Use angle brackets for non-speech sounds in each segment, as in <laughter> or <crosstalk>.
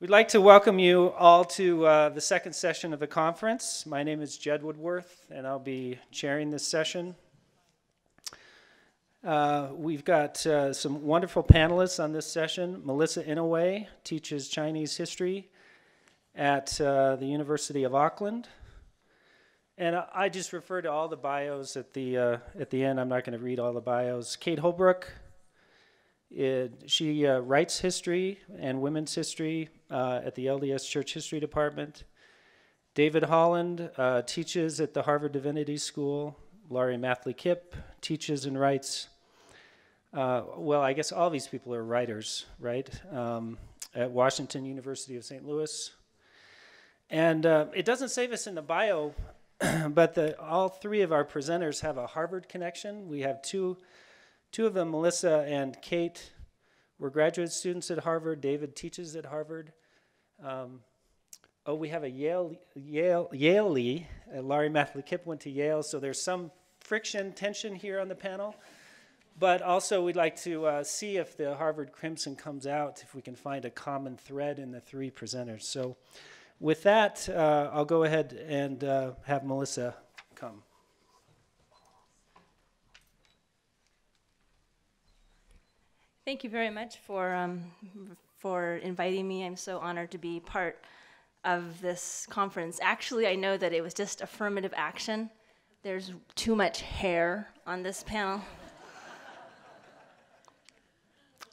We'd like to welcome you all to uh, the second session of the conference. My name is Jed Woodworth, and I'll be chairing this session. Uh, we've got uh, some wonderful panelists on this session. Melissa Inouye teaches Chinese history at uh, the University of Auckland. And I, just refer to all the bios at the, uh, at the end. I'm not going to read all the bios. Kate Holbrook, it, she uh, writes history and women's history uh, at the LDS Church History Department. David Holland uh, teaches at the Harvard Divinity School. Laurie Maffly-Kipp teaches and writes. Uh, well, I guess all these people are writers, right? Um, at Washington University of St. Louis. And uh, it doesn't say this in the bio, <clears throat> but the, all three of our presenters have a Harvard connection. We have two, two of them, Melissa and Kate, were graduate students at Harvard. David teaches at Harvard. Um, oh, we have a Yale, Yale, Yaley. Uh, Laurie Maffly-Kipp went to Yale, so there's some friction, tension here on the panel. But also, we'd like to uh, see if the Harvard Crimson comes out, if we can find a common thread in the three presenters. So, with that, uh, I'll go ahead and uh, have Melissa come. Thank you very much for, um, for inviting me. I'm so honored to be part of this conference. Actually, I know that it was just affirmative action. There's too much hair on this panel.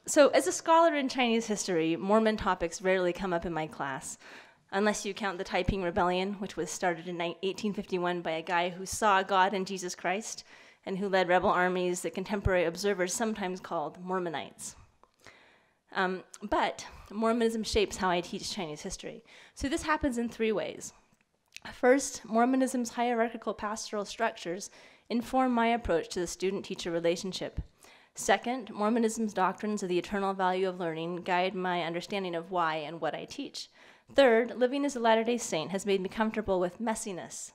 So, as a scholar in Chinese history, Mormon topics rarely come up in my class, unless you count the Taiping Rebellion, which was started in 1851 by a guy who saw God in Jesus Christ and who led rebel armies that contemporary observers sometimes called Mormonites. Um, but Mormonism shapes how I teach Chinese history. So, this happens in three ways. First, Mormonism's hierarchical pastoral structures inform my approach to the student teacher relationship. Second, Mormonism's doctrines of the eternal value of learning guide my understanding of why and what I teach. Third, living as a Latter day Saint has made me comfortable with messiness.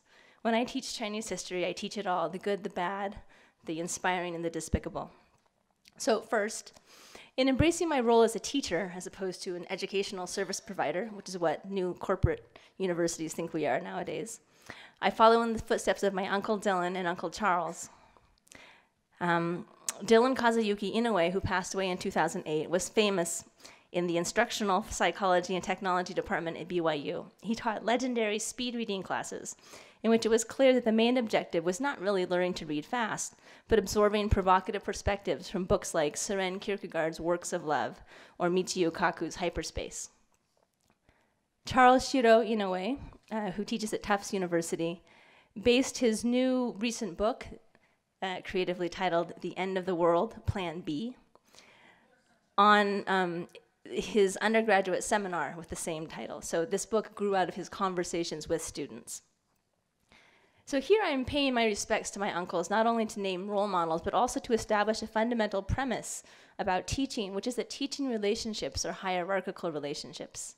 When I teach Chinese history, I teach it all the good, the bad, the inspiring, and the despicable. So, first, in embracing my role as a teacher as opposed to an educational service provider, which is what new corporate universities think we are nowadays, I follow in the footsteps of my Uncle Dylan and Uncle Charles. Um, Dylan Kazuyuki Inouye, who passed away in 2008, was famous in the instructional psychology and technology department at BYU. He taught legendary speed reading classes in which it was clear that the main objective was not really learning to read fast, but absorbing provocative perspectives from books like Soren Kierkegaard's Works of Love or Michio Kaku's Hyperspace. Charles Shiro Inouye, uh, who teaches at Tufts University, based his new recent book, uh, creatively titled The End of the World, Plan B, on um, his undergraduate seminar with the same title. So this book grew out of his conversations with students. So here I am paying my respects to my uncles, not only to name role models, but also to establish a fundamental premise about teaching, which is that teaching relationships are hierarchical relationships.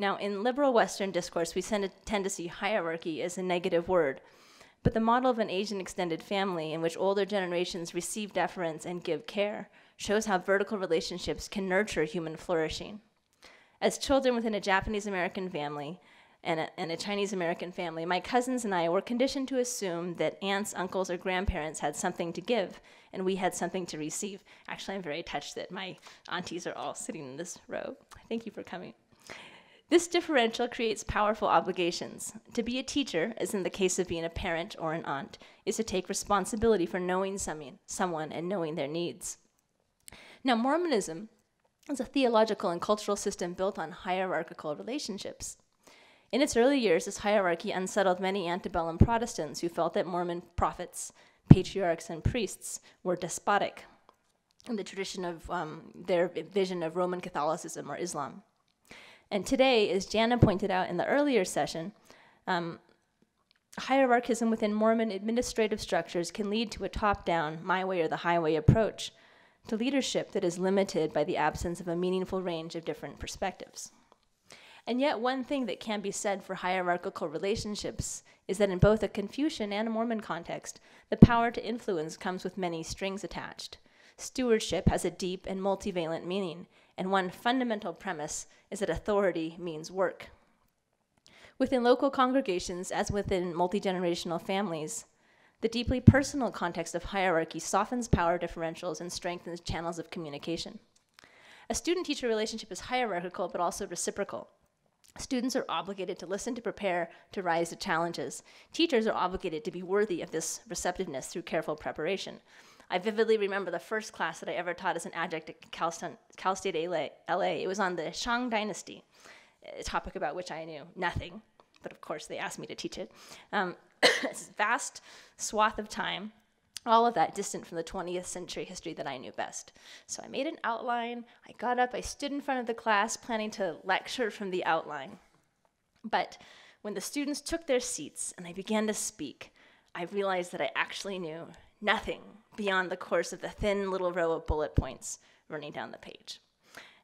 Now, in liberal Western discourse, we tend to see hierarchy as a negative word, but the model of an Asian extended family in which older generations receive deference and give care shows how vertical relationships can nurture human flourishing. As children within a Japanese American family and a, and a Chinese American family, my cousins and I were conditioned to assume that aunts, uncles, or grandparents had something to give and we had something to receive. Actually, I'm very touched that my aunties are all sitting in this row. Thank you for coming. This differential creates powerful obligations. To be a teacher, as in the case of being a parent or an aunt, is to take responsibility for knowing someone and knowing their needs. Now, Mormonism is a theological and cultural system built on hierarchical relationships. In its early years, this hierarchy unsettled many antebellum Protestants who felt that Mormon prophets, patriarchs, and priests were despotic in the tradition of um, their vision of Roman Catholicism or Islam. And today, as Jana pointed out in the earlier session, um, hierarchism within Mormon administrative structures can lead to a top down, my way or the highway approach to leadership that is limited by the absence of a meaningful range of different perspectives. And yet, one thing that can be said for hierarchical relationships is that in both a Confucian and a Mormon context, the power to influence comes with many strings attached. Stewardship has a deep and multivalent meaning, And one fundamental premise is that authority means work. Within local congregations, as within multi generational families, the deeply personal context of hierarchy softens power differentials and strengthens channels of communication. A student teacher relationship is hierarchical but also reciprocal. Students are obligated to listen, to prepare, to rise to challenges. Teachers are obligated to be worthy of this receptiveness through careful preparation. I vividly remember the first class that I ever taught as an adjunct at Cal, State LA. It was on the Shang Dynasty, a topic about which I knew nothing, but of course they asked me to teach it. Um, <coughs> vast swath of time, all of that distant from the 20th century history that I knew best. So I made an outline, I got up, I stood in front of the class planning to lecture from the outline. But when the students took their seats and I began to speak, I realized that I actually knew nothing beyond the course of the thin little row of bullet points running down the page.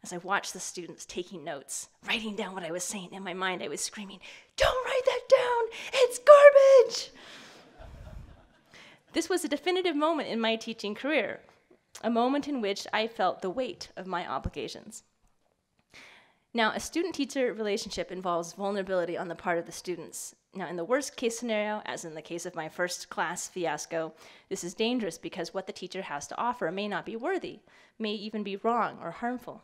As I watched the students taking notes, writing down what I was saying in my mind, I was screaming, Don't write that down! It's garbage! This was a definitive moment in my teaching career, a moment in which I felt the weight of my obligations. Now, a student teacher relationship involves vulnerability on the part of the students. Now, in the worst case scenario, as in the case of my first class fiasco, this is dangerous because what the teacher has to offer may not be worthy, may even be wrong or harmful.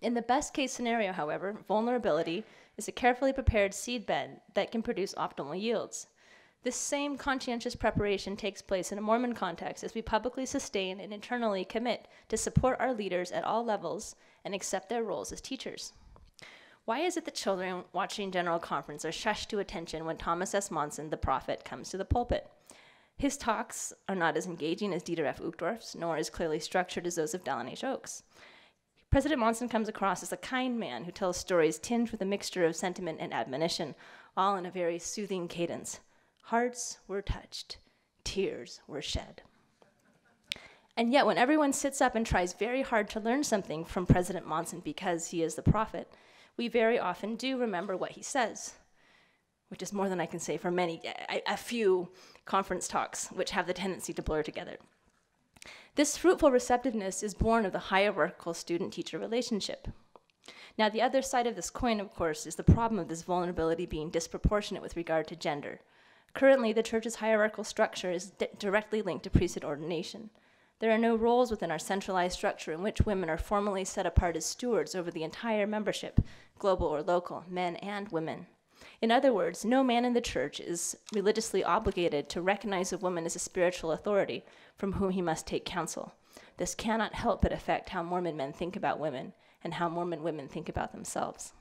In the best case scenario, however, vulnerability is a carefully prepared seedbed that can produce optimal yields. This same conscientious preparation takes place in a Mormon context as we publicly sustain and internally commit to support our leaders at all levels and accept their roles as teachers. Why is it that children watching General Conference are shushed to attention when Thomas S. Monson, the prophet, comes to the pulpit? His talks are not as engaging as Dieter F. Uchtdorf's, nor as clearly structured as those of H. Oaks. President Monson comes across as a kind man who tells stories tinged with a mixture of sentiment and admonition, all in a very soothing cadence. Hearts were touched, tears were shed. And yet, when everyone sits up and tries very hard to learn something from President Monson because he is the prophet, we very often do remember what he says, which is more than I can say for many, a, a few conference talks, which have the tendency to blur together. This fruitful receptiveness is born of the hierarchical student teacher relationship. Now, the other side of this coin, of course, is the problem of this vulnerability being disproportionate with regard to gender. Currently, the church's hierarchical structure is di- directly linked to priesthood ordination. There are no roles within our centralized structure in which women are formally set apart as stewards over the entire membership, global or local, men and women. In other words, no man in the church is religiously obligated to recognize a woman as a spiritual authority from whom he must take counsel. This cannot help but affect how Mormon men think about women and how Mormon women think about themselves.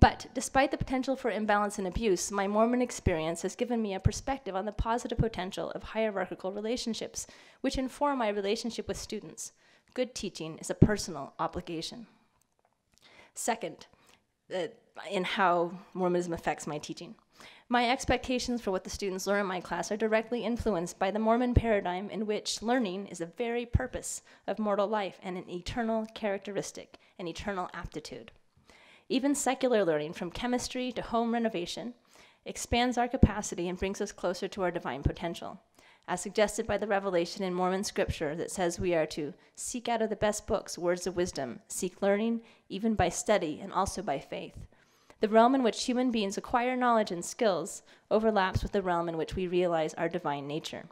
But despite the potential for imbalance and abuse, my Mormon experience has given me a perspective on the positive potential of hierarchical relationships, which inform my relationship with students. Good teaching is a personal obligation. Second, uh, in how Mormonism affects my teaching. My expectations for what the students learn in my class are directly influenced by the Mormon paradigm in which learning is the very purpose of mortal life and an eternal characteristic, an eternal aptitude. Even secular learning, from chemistry to home renovation, expands our capacity and brings us closer to our divine potential, as suggested by the revelation in Mormon scripture that says we are to seek out of the best books words of wisdom, seek learning, even by study and also by faith the realm in which human beings acquire knowledge and skills overlaps with the realm in which we realize our divine nature.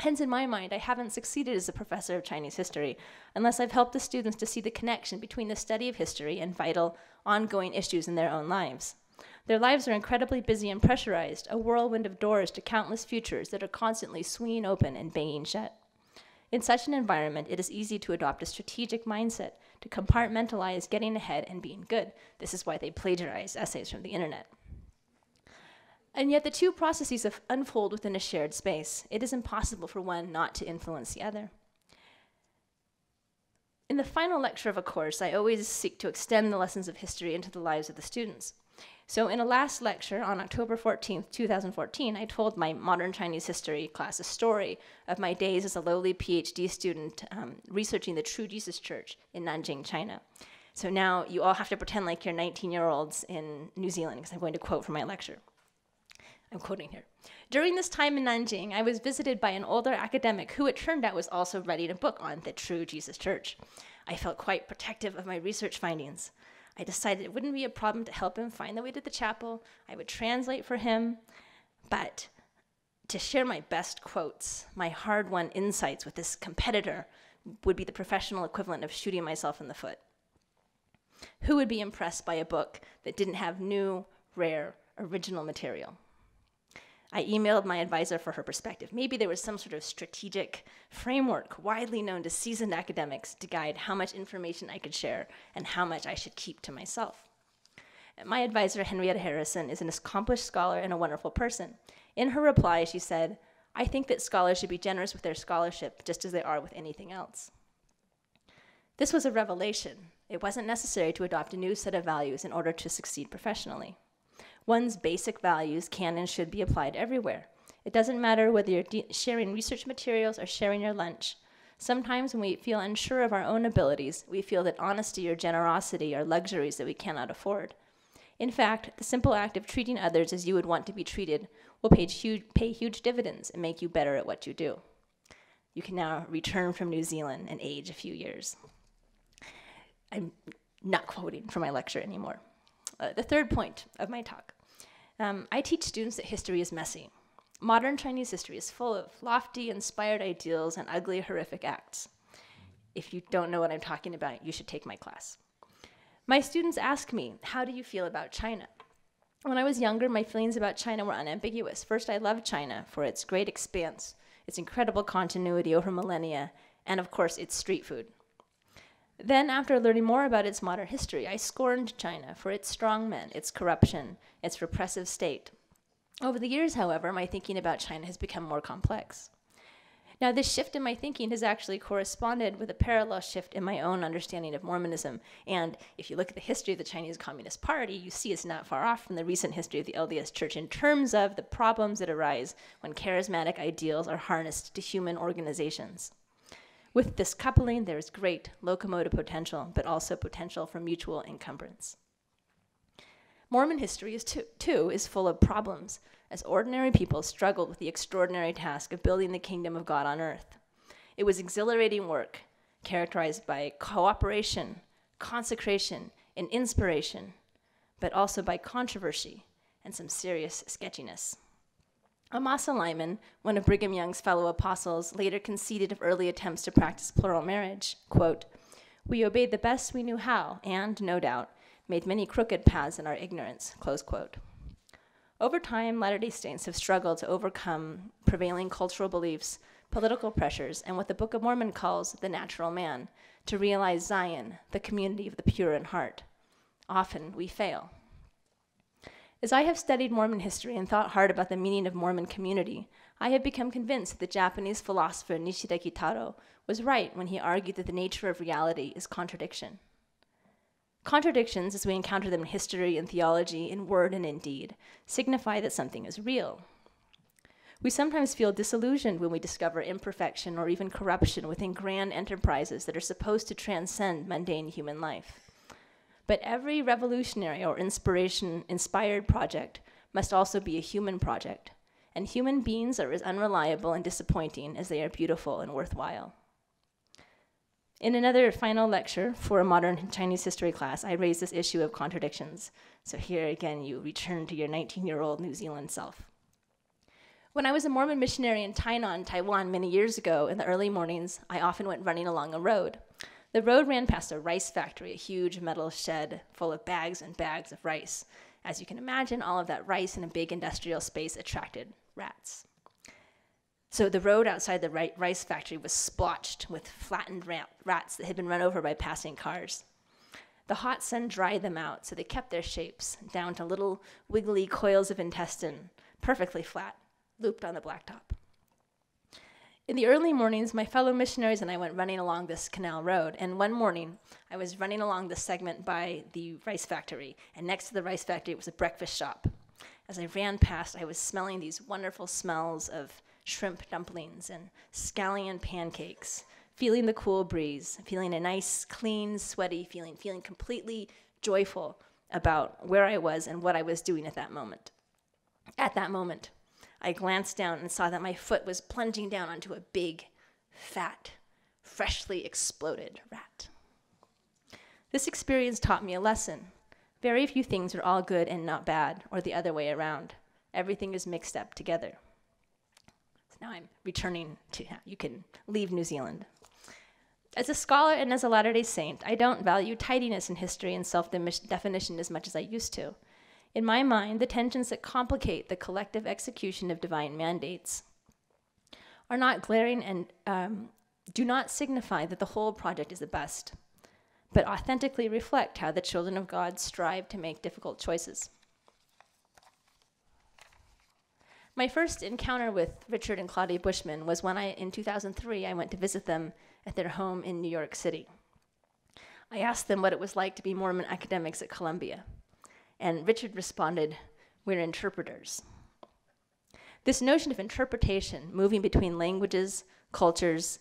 Hence, in my mind, I haven't succeeded as a professor of Chinese history unless I've helped the students to see the connection between the study of history and vital, ongoing issues in their own lives. Their lives are incredibly busy and pressurized, a whirlwind of doors to countless futures that are constantly swinging open and banging shut. In such an environment, it is easy to adopt a strategic mindset to compartmentalize getting ahead and being good. This is why they plagiarize essays from the internet. And yet, the two processes unfold within a shared space. It is impossible for one not to influence the other. In the final lecture of a course, I always seek to extend the lessons of history into the lives of the students. So, in a last lecture on October 14th, 2014, I told my modern Chinese history class a story of my days as a lowly PhD student um, researching the True Jesus Church in Nanjing, China. So now you all have to pretend like you're 19 year olds in New Zealand because I'm going to quote from my lecture. I'm quoting here. During this time in Nanjing, I was visited by an older academic who it turned out was also writing a book on the true Jesus Church. I felt quite protective of my research findings. I decided it wouldn't be a problem to help him find the way to the chapel. I would translate for him, but to share my best quotes, my hard won insights with this competitor would be the professional equivalent of shooting myself in the foot. Who would be impressed by a book that didn't have new, rare, original material? I emailed my advisor for her perspective. Maybe there was some sort of strategic framework widely known to seasoned academics to guide how much information I could share and how much I should keep to myself. My advisor, Henrietta Harrison, is an accomplished scholar and a wonderful person. In her reply, she said, I think that scholars should be generous with their scholarship just as they are with anything else. This was a revelation. It wasn't necessary to adopt a new set of values in order to succeed professionally. One's basic values can and should be applied everywhere. It doesn't matter whether you're de- sharing research materials or sharing your lunch. Sometimes when we feel unsure of our own abilities, we feel that honesty or generosity are luxuries that we cannot afford. In fact, the simple act of treating others as you would want to be treated will pay huge, pay huge dividends and make you better at what you do. You can now return from New Zealand and age a few years. I'm not quoting from my lecture anymore. Uh, the third point of my talk um, I teach students that history is messy. Modern Chinese history is full of lofty, inspired ideals and ugly, horrific acts. If you don't know what I'm talking about, you should take my class. My students ask me, How do you feel about China? When I was younger, my feelings about China were unambiguous. First, I loved China for its great expanse, its incredible continuity over millennia, and of course, its street food. Then, after learning more about its modern history, I scorned China for its strongmen, its corruption, its repressive state. Over the years, however, my thinking about China has become more complex. Now, this shift in my thinking has actually corresponded with a parallel shift in my own understanding of Mormonism. And if you look at the history of the Chinese Communist Party, you see it's not far off from the recent history of the LDS Church in terms of the problems that arise when charismatic ideals are harnessed to human organizations. With this coupling, there is great locomotive potential, but also potential for mutual encumbrance. Mormon history is too, too is full of problems, as ordinary people struggled with the extraordinary task of building the kingdom of God on earth. It was exhilarating work, characterized by cooperation, consecration, and inspiration, but also by controversy and some serious sketchiness. Amasa Lyman, one of Brigham Young's fellow apostles, later conceded of early attempts to practice plural marriage. Quote, We obeyed the best we knew how, and, no doubt, made many crooked paths in our ignorance. Close quote. Over time, Latter day Saints have struggled to overcome prevailing cultural beliefs, political pressures, and what the Book of Mormon calls the natural man, to realize Zion, the community of the pure in heart. Often we fail. As I have studied Mormon history and thought hard about the meaning of Mormon community, I have become convinced that the Japanese philosopher Nishida Kitaro was right when he argued that the nature of reality is contradiction. Contradictions, as we encounter them in history and theology, in word and in deed, signify that something is real. We sometimes feel disillusioned when we discover imperfection or even corruption within grand enterprises that are supposed to transcend mundane human life. But every revolutionary or inspiration inspired project must also be a human project, and human beings are as unreliable and disappointing as they are beautiful and worthwhile. In another final lecture for a modern Chinese history class, I raised this issue of contradictions. So here again, you return to your 19 year old New Zealand self. When I was a Mormon missionary in Tainan, Taiwan, many years ago, in the early mornings, I often went running along a road. The road ran past a rice factory, a huge metal shed full of bags and bags of rice. As you can imagine, all of that rice in a big industrial space attracted rats. So the road outside the rice factory was splotched with flattened rat- rats that had been run over by passing cars. The hot sun dried them out, so they kept their shapes down to little wiggly coils of intestine, perfectly flat, looped on the blacktop. In the early mornings, my fellow missionaries and I went running along this canal road. And one morning, I was running along the segment by the rice factory, and next to the rice factory was a breakfast shop. As I ran past, I was smelling these wonderful smells of shrimp dumplings and scallion pancakes, feeling the cool breeze, feeling a nice, clean, sweaty feeling, feeling completely joyful about where I was and what I was doing at that moment. At that moment, I glanced down and saw that my foot was plunging down onto a big, fat, freshly exploded rat. This experience taught me a lesson. Very few things are all good and not bad, or the other way around. Everything is mixed up together. So now I'm returning to, you can leave New Zealand. As a scholar and as a Latter day Saint, I don't value tidiness in history and self definition as much as I used to. In my mind, the tensions that complicate the collective execution of divine mandates are not glaring and um, do not signify that the whole project is the best, but authentically reflect how the children of God strive to make difficult choices. My first encounter with Richard and Claudia Bushman was when I, in 2003, I went to visit them at their home in New York City. I asked them what it was like to be Mormon academics at Columbia, and Richard responded, We're interpreters. This notion of interpretation, moving between languages, cultures,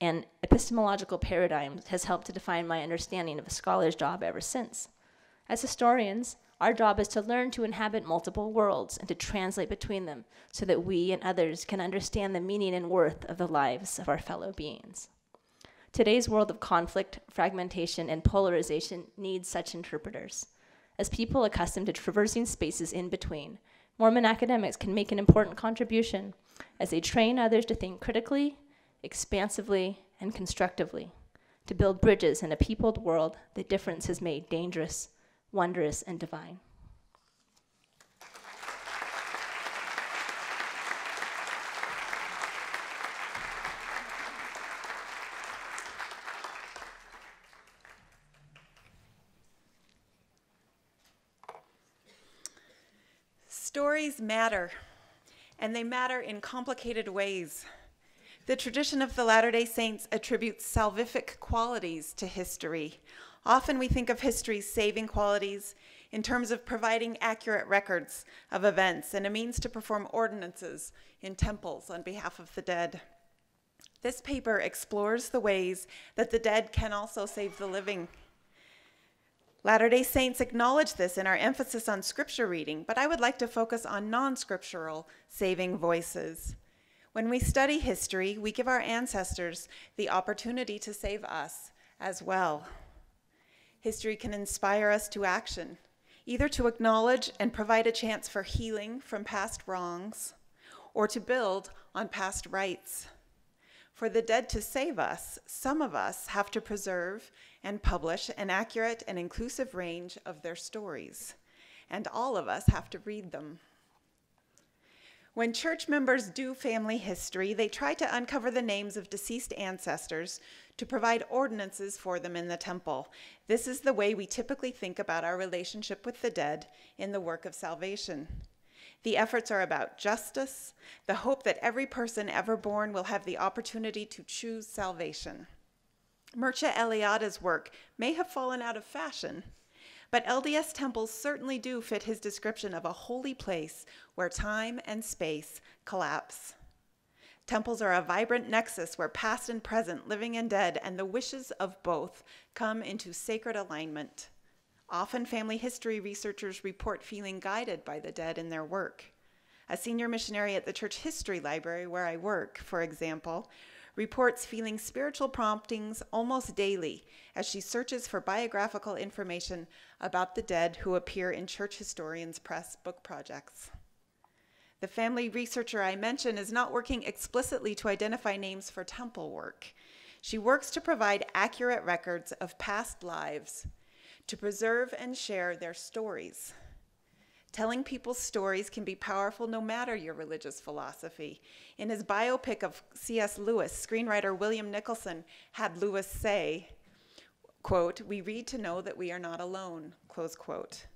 and epistemological paradigms, has helped to define my understanding of a scholar's job ever since. As historians, our job is to learn to inhabit multiple worlds and to translate between them so that we and others can understand the meaning and worth of the lives of our fellow beings. Today's world of conflict, fragmentation, and polarization needs such interpreters. As people accustomed to traversing spaces in between, Mormon academics can make an important contribution as they train others to think critically, expansively, and constructively, to build bridges in a peopled world that difference has made dangerous wondrous, and divine. Stories matter, and they matter in complicated ways. The tradition of the Latter day Saints attributes salvific qualities to history, Often we think of history's saving qualities in terms of providing accurate records of events and a means to perform ordinances in temples on behalf of the dead. This paper explores the ways that the dead can also save the living. Latter day Saints acknowledge this in our emphasis on scripture reading, but I would like to focus on non scriptural saving voices. When we study history, we give our ancestors the opportunity to save us as well. History can inspire us to action, either to acknowledge and provide a chance for healing from past wrongs, or to build on past rights. For the dead to save us, some of us have to preserve and publish an accurate and inclusive range of their stories, and all of us have to read them. When church members do family history, they try to uncover the names of deceased ancestors to provide ordinances for them in the temple. This is the way we typically think about our relationship with the dead in the work of salvation. The efforts are about justice, the hope that every person ever born will have the opportunity to choose salvation. Mircea Eliade's work may have fallen out of fashion, but LDS temples certainly do fit his description of a holy place where time and space collapse. Temples are a vibrant nexus where past and present, living and dead, and the wishes of both come into sacred alignment. Often, family history researchers report feeling guided by the dead in their work. A senior missionary at the Church History Library, where I work, for example, reports feeling spiritual promptings almost daily as she searches for biographical information about the dead who appear in Church Historians Press book projects. The family researcher I mentioned is not working explicitly to identify names for temple work. She works to provide accurate records of past lives, to preserve and share their stories. Telling people's stories can be powerful no matter your religious philosophy. In his biopic of C.S. Lewis, screenwriter William Nicholson had Lewis say, quote, we read to know that we are not alone, close quote.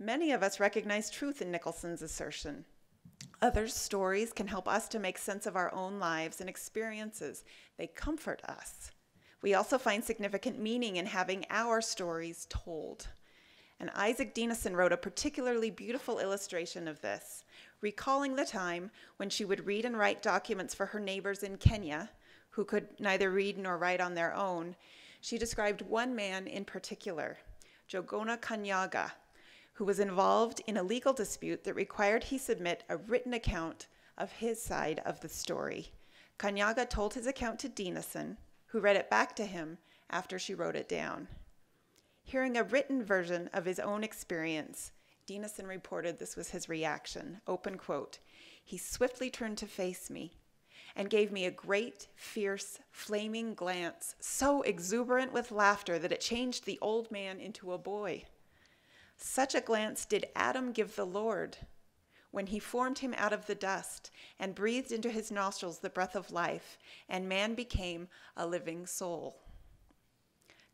Many of us recognize truth in Nicholson's assertion. Others' stories can help us to make sense of our own lives and experiences. They comfort us. We also find significant meaning in having our stories told. And Isak Dinesen wrote a particularly beautiful illustration of this, recalling the time when she would read and write documents for her neighbors in Kenya, who could neither read nor write on their own. She described one man in particular, Jogona Kanyaga, who was involved in a legal dispute that required he submit a written account of his side of the story. Kanyaga told his account to Dinesen, who read it back to him after she wrote it down. Hearing a written version of his own experience, Dinesen reported this was his reaction. Open quote. He swiftly turned to face me and gave me a great, fierce, flaming glance, so exuberant with laughter that it changed the old man into a boy. Such a glance did Adam give the Lord when he formed him out of the dust and breathed into his nostrils the breath of life, and man became a living soul.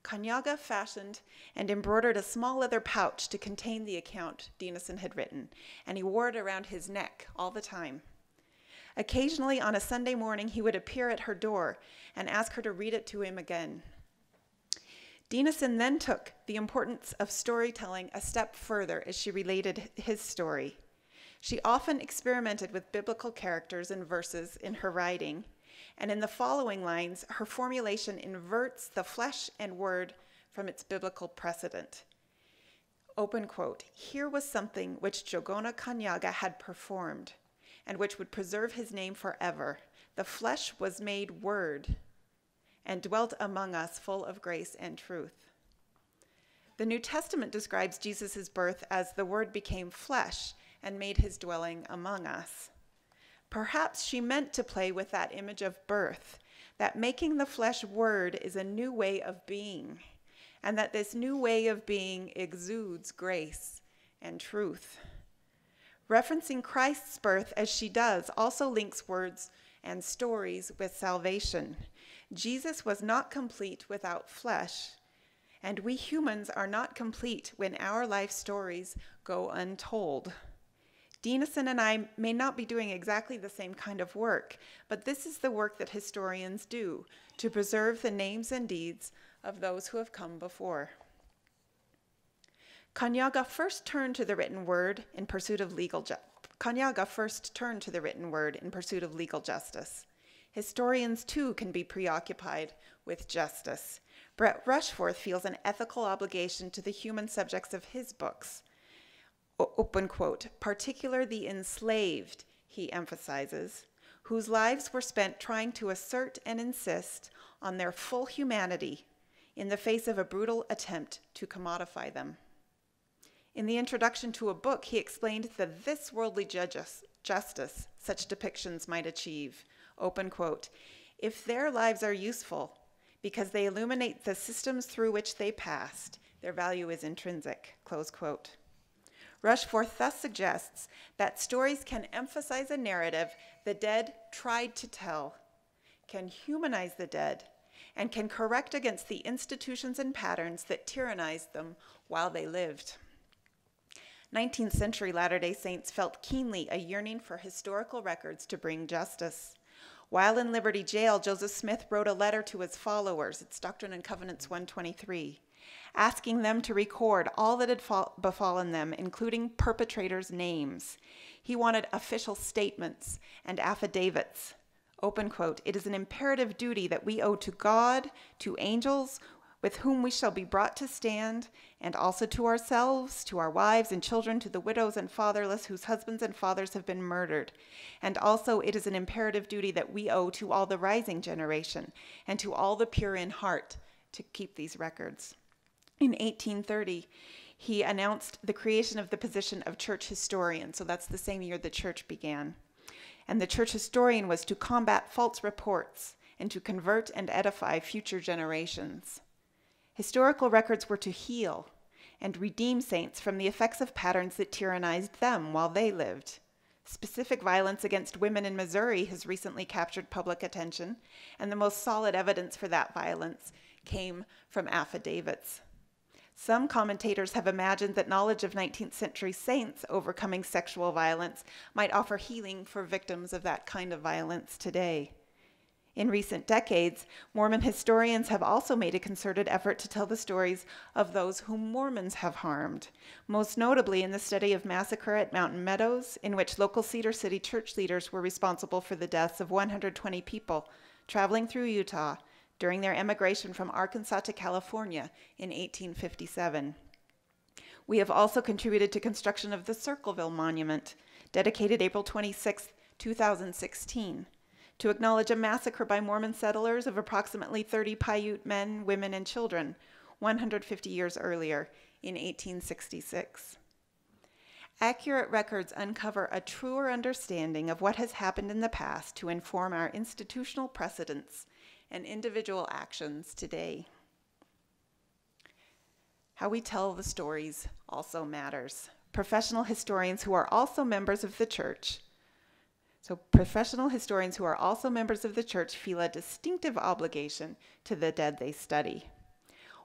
Kanyaga fashioned and embroidered a small leather pouch to contain the account Dinesen had written, and he wore it around his neck all the time. Occasionally, on a Sunday morning, he would appear at her door and ask her to read it to him again. Dinesen then took the importance of storytelling a step further as she related his story. She often experimented with biblical characters and verses in her writing, and in the following lines, her formulation inverts the flesh and word from its biblical precedent. Open quote Here was something which Jogona Kanyaga had performed, and which would preserve his name forever. The flesh was made word and dwelt among us full of grace and truth. The New Testament describes Jesus' birth as the Word became flesh and made his dwelling among us. Perhaps she meant to play with that image of birth, that making the flesh Word is a new way of being, and that this new way of being exudes grace and truth. Referencing Christ's birth as she does also links words and stories with salvation. Jesus was not complete without flesh, and we humans are not complete when our life stories go untold. Dinesen and I may not be doing exactly the same kind of work, but this is the work that historians do to preserve the names and deeds of those who have come before. Kanyaga first turned to the written word in pursuit of legal ju- Kanyaga first turned to the written word in pursuit of legal justice. Historians too can be preoccupied with justice. Brett Rushforth feels an ethical obligation to the human subjects of his books. Open quote, particular the enslaved, he emphasizes, whose lives were spent trying to assert and insist on their full humanity in the face of a brutal attempt to commodify them. In the introduction to a book, he explained the this worldly justice such depictions might achieve. Open quote. If their lives are useful because they illuminate the systems through which they passed, their value is intrinsic. Close quote. Rushforth thus suggests that stories can emphasize a narrative the dead tried to tell, can humanize the dead, and can correct against the institutions and patterns that tyrannized them while they lived. 19th century Latter day Saints felt keenly a yearning for historical records to bring justice. While in Liberty Jail, Joseph Smith wrote a letter to his followers, it's Doctrine and Covenants 123, asking them to record all that had befallen them, including perpetrators' names. He wanted official statements and affidavits. Open quote, it is an imperative duty that we owe to God, to angels, with whom we shall be brought to stand, and also to ourselves, to our wives and children, to the widows and fatherless whose husbands and fathers have been murdered. And also it is an imperative duty that we owe to all the rising generation and to all the pure in heart to keep these records. In 1830, he announced the creation of the position of church historian, so that's the same year the church began. And the church historian was to combat false reports and to convert and edify future generations. Historical records were to heal and redeem saints from the effects of patterns that tyrannized them while they lived. Specific violence against women in Missouri has recently captured public attention, and the most solid evidence for that violence came from affidavits. Some commentators have imagined that knowledge of 19th century saints overcoming sexual violence might offer healing for victims of that kind of violence today. In recent decades, Mormon historians have also made a concerted effort to tell the stories of those whom Mormons have harmed, most notably in the study of massacre at Mountain Meadows, in which local Cedar City church leaders were responsible for the deaths of 120 people traveling through Utah during their emigration from Arkansas to California in 1857. We have also contributed to construction of the Circleville Monument, dedicated April 26, 2016, to acknowledge a massacre by Mormon settlers of approximately 30 Paiute men, women, and children 150 years earlier in 1866. Accurate records uncover a truer understanding of what has happened in the past to inform our institutional precedents and individual actions today. How we tell the stories also matters. Professional historians who are also members of the church. So, professional historians who are also members of the church feel a distinctive obligation to the dead they study.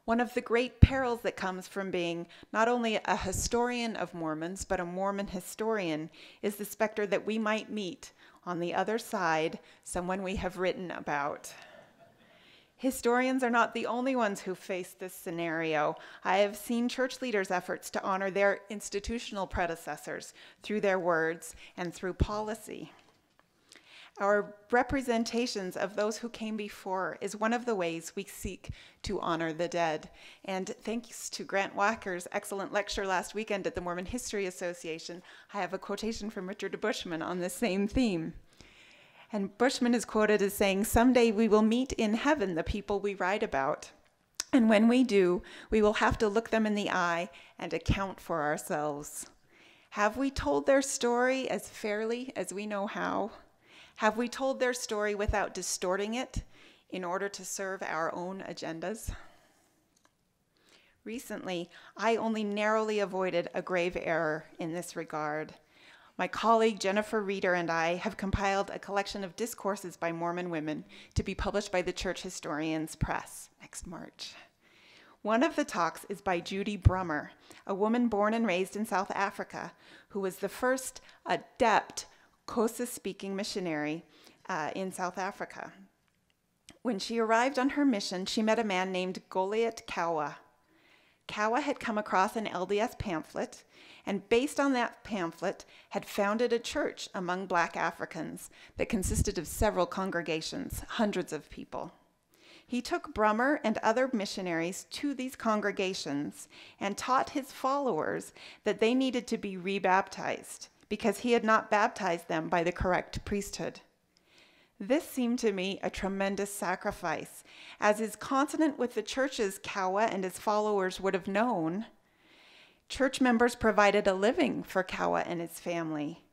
One of the great perils that comes from being not only a historian of Mormons, but a Mormon historian is the specter that we might meet on the other side someone we have written about. Historians are not the only ones who face this scenario. I have seen church leaders' efforts to honor their institutional predecessors through their words and through policy. Our representations of those who came before is one of the ways we seek to honor the dead. And thanks to Grant Wacker's excellent lecture last weekend at the Mormon History Association, I have a quotation from Richard Bushman on the same theme. And Bushman is quoted as saying, Someday we will meet in heaven the people we write about. And when we do, we will have to look them in the eye and account for ourselves. Have we told their story as fairly as we know how? Have we told their story without distorting it in order to serve our own agendas? Recently, I only narrowly avoided a grave error in this regard. My colleague Jennifer Reeder and I have compiled a collection of discourses by Mormon women to be published by the Church Historians Press next March. One of the talks is by Judy Brummer, a woman born and raised in South Africa who was the first adept Xhosa speaking missionary uh, in South Africa. When she arrived on her mission, she met a man named Goliath Kawa. Kawa had come across an LDS pamphlet and based on that pamphlet had founded a church among black Africans that consisted of several congregations, hundreds of people. He took Brummer and other missionaries to these congregations and taught his followers that they needed to be rebaptized because he had not baptized them by the correct priesthood. This seemed to me a tremendous sacrifice, as is consonant with the churches Kawa and his followers would have known Church members provided a living for Kawa and his family.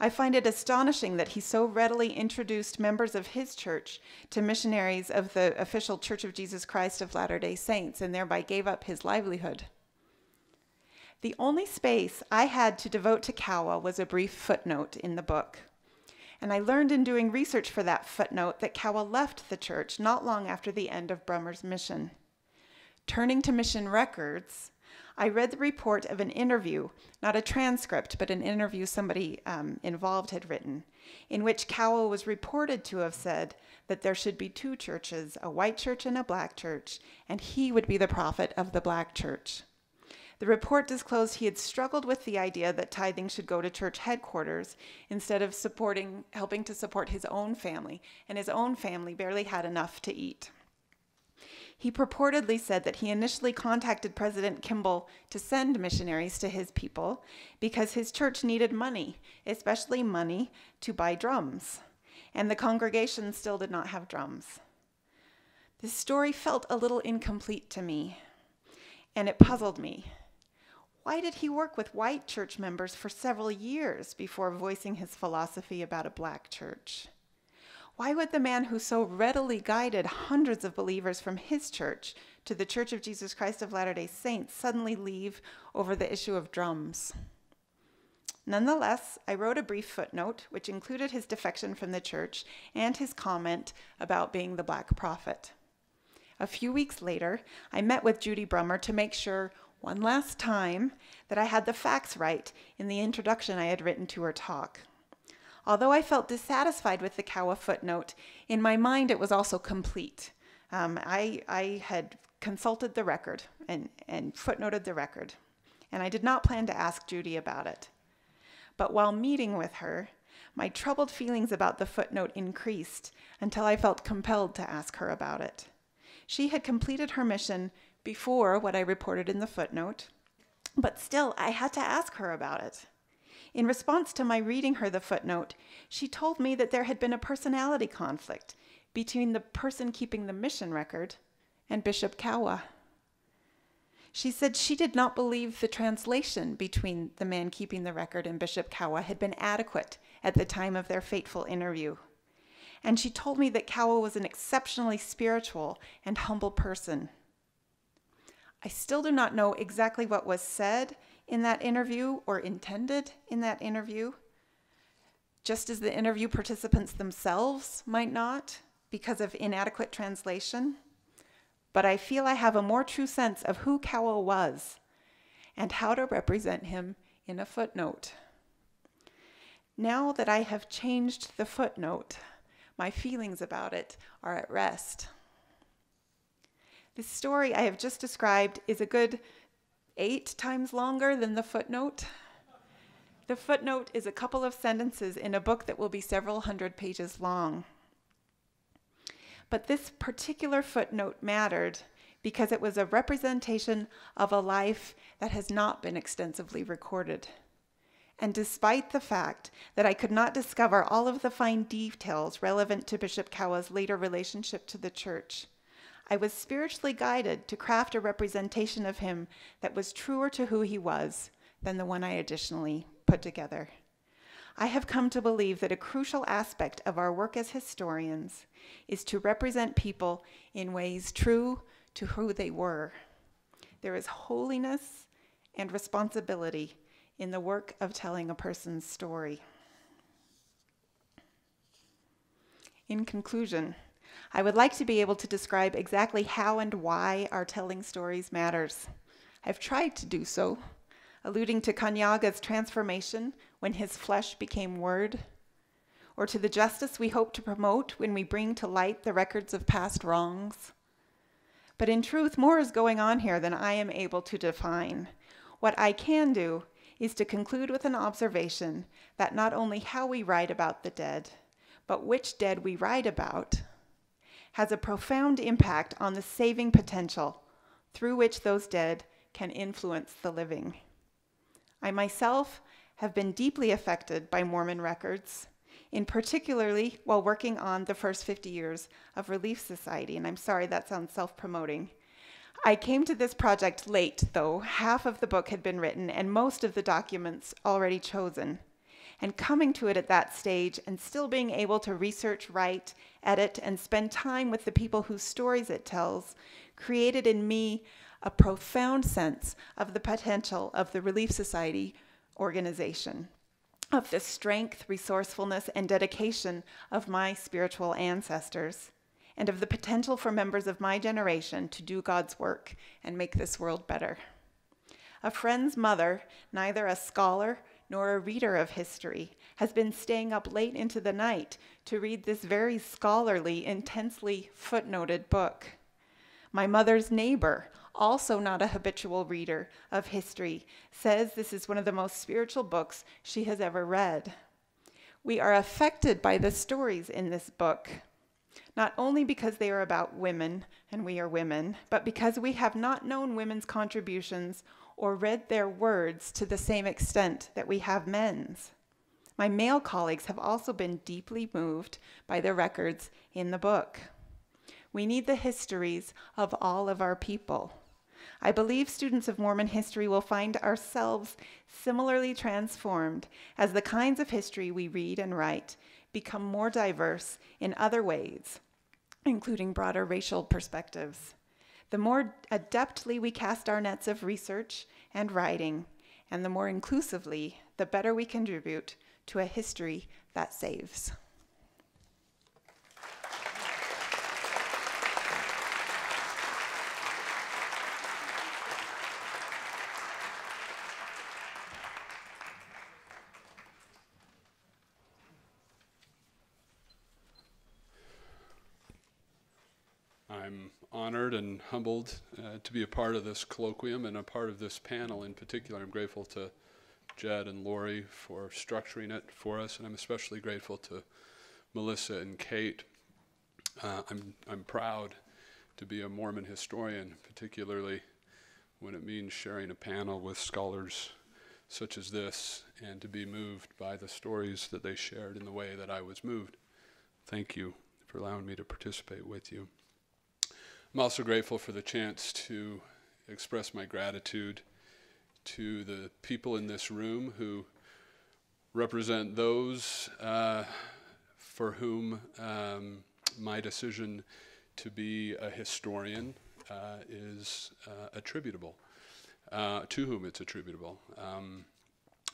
I find it astonishing that he so readily introduced members of his church to missionaries of the official Church of Jesus Christ of Latter day Saints and thereby gave up his livelihood. The only space I had to devote to Kawa was a brief footnote in the book. And I learned in doing research for that footnote that Kawa left the church not long after the end of Brummer's mission. Turning to mission records, I read the report of an interview, not a transcript, but an interview somebody um, involved had written, in which Kawa was reported to have said that there should be two churches, a white church and a black church, and he would be the prophet of the black church. The report disclosed he had struggled with the idea that tithing should go to church headquarters instead of supporting helping to support his own family, and his own family barely had enough to eat. He purportedly said that he initially contacted President Kimball to send missionaries to his people because his church needed money, especially money to buy drums, and the congregation still did not have drums. This story felt a little incomplete to me, and it puzzled me. Why did he work with white church members for several years before voicing his philosophy about a black church? Why would the man who so readily guided hundreds of believers from his church to the Church of Jesus Christ of Latter day Saints suddenly leave over the issue of drums? Nonetheless, I wrote a brief footnote which included his defection from the church and his comment about being the black prophet. A few weeks later, I met with Judy Brummer to make sure one last time that I had the facts right in the introduction I had written to her talk. Although I felt dissatisfied with the Kawa footnote, in my mind it was also complete. Um, I, I had consulted the record and, and footnoted the record, and I did not plan to ask Judy about it. But while meeting with her, my troubled feelings about the footnote increased until I felt compelled to ask her about it. She had completed her mission before what I reported in the footnote, But still, I had to ask her about it. In response to my reading her the footnote, she told me that there had been a personality conflict between the person keeping the mission record and Bishop Kawa. She said she did not believe the translation between the man keeping the record and Bishop Kawa had been adequate at the time of their fateful interview. And she told me that Kawa was an exceptionally spiritual and humble person. I still do not know exactly what was said in that interview or intended in that interview, just as the interview participants themselves might not because of inadequate translation. But I feel I have a more true sense of who Kawa was and how to represent him in a footnote. Now that I have changed the footnote, my feelings about it are at rest. The story I have just described is a good eight times longer than the footnote. The footnote is a couple of sentences in a book that will be several hundred pages long. But this particular footnote mattered because it was a representation of a life that has not been extensively recorded. And despite the fact that I could not discover all of the fine details relevant to Bishop Kawa's later relationship to the church, I was spiritually guided to craft a representation of him that was truer to who he was than the one I additionally put together. I have come to believe that a crucial aspect of our work as historians is to represent people in ways true to who they were. There is holiness and responsibility in the work of telling a person's story. In conclusion, I would like to be able to describe exactly how and why our telling stories matters. I've tried to do so, alluding to Kanyaga's transformation when his flesh became word, or to the justice we hope to promote when we bring to light the records of past wrongs. But in truth, more is going on here than I am able to define. What I can do is to conclude with an observation that not only how we write about the dead, but which dead we write about, has a profound impact on the saving potential through which those dead can influence the living. I myself have been deeply affected by Mormon records, in particularly while working on the first 50 years of Relief Society, and I'm sorry that sounds self-promoting. I came to this project late, though. Half of the book had been written and most of the documents already chosen. And coming to it at that stage and still being able to research, write, edit, and spend time with the people whose stories it tells created in me a profound sense of the potential of the Relief Society organization, of the strength, resourcefulness, and dedication of my spiritual ancestors, and of the potential for members of my generation to do God's work and make this world better. A friend's mother, neither a scholar nor a reader of history, has been staying up late into the night to read this very scholarly, intensely footnoted book. My mother's neighbor, also not a habitual reader of history, says this is one of the most spiritual books she has ever read. We are affected by the stories in this book, not only because they are about women and we are women, but because we have not known women's contributions or read their words to the same extent that we have men's. My male colleagues have also been deeply moved by the records in the book. We need the histories of all of our people. I believe students of Mormon history will find ourselves similarly transformed as the kinds of history we read and write become more diverse in other ways, including broader racial perspectives. The more adeptly we cast our nets of research and writing, and the more inclusively, the better we contribute to a history that saves. I'm honored and humbled uh, to be a part of this colloquium and a part of this panel in particular. I'm grateful to Jed and Laurie for structuring it for us, and I'm especially grateful to Melissa and Kate. Uh, I'm, I'm proud to be a Mormon historian, particularly when it means sharing a panel with scholars such as this and to be moved by the stories that they shared in the way that I was moved. Thank you for allowing me to participate with you. I'm also grateful for the chance to express my gratitude to the people in this room who represent those uh, for whom um, my decision to be a historian uh, is uh, attributable, uh, to whom it's attributable. Um,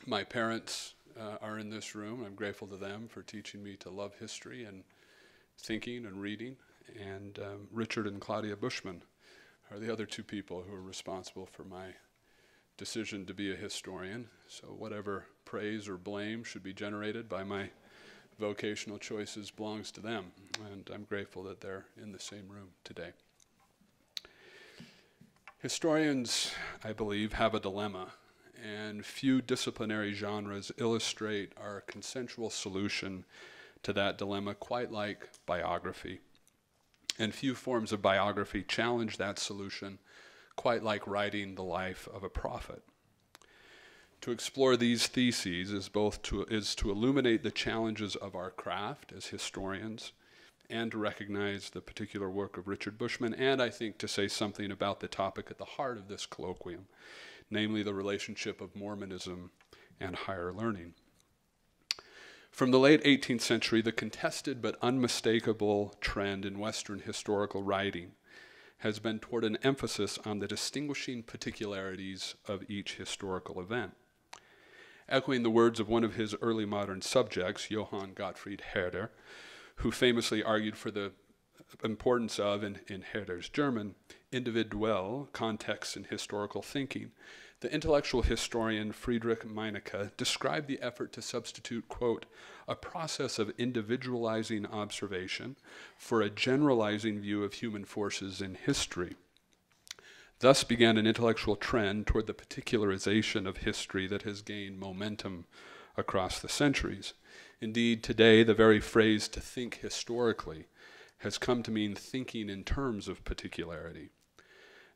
my parents uh, are in this room. I'm grateful to them for teaching me to love history and thinking and reading. And um, Richard and Claudia Bushman are the other two people who are responsible for my decision to be a historian. So, whatever praise or blame should be generated by my vocational choices belongs to them. And I'm grateful that they're in the same room today. Historians, I believe, have a dilemma, and few disciplinary genres illustrate our consensual solution to that dilemma quite like biography. And few forms of biography challenge that solution quite like writing the life of a prophet. To explore these theses is both to, is to illuminate the challenges of our craft as historians and to recognize the particular work of Richard Bushman, and I think to say something about the topic at the heart of this colloquium, namely the relationship of Mormonism and higher learning. From the late 18th century, the contested but unmistakable trend in Western historical writing has been toward an emphasis on the distinguishing particularities of each historical event. Echoing the words of one of his early modern subjects, Johann Gottfried Herder, who famously argued for the importance of, in, in Herder's German, individuell context and historical thinking, the intellectual historian Friedrich Meinecke described the effort to substitute, quote, a process of individualizing observation for a generalizing view of human forces in history. Thus began an intellectual trend toward the particularization of history that has gained momentum across the centuries. Indeed, today, the very phrase to think historically has come to mean thinking in terms of particularity.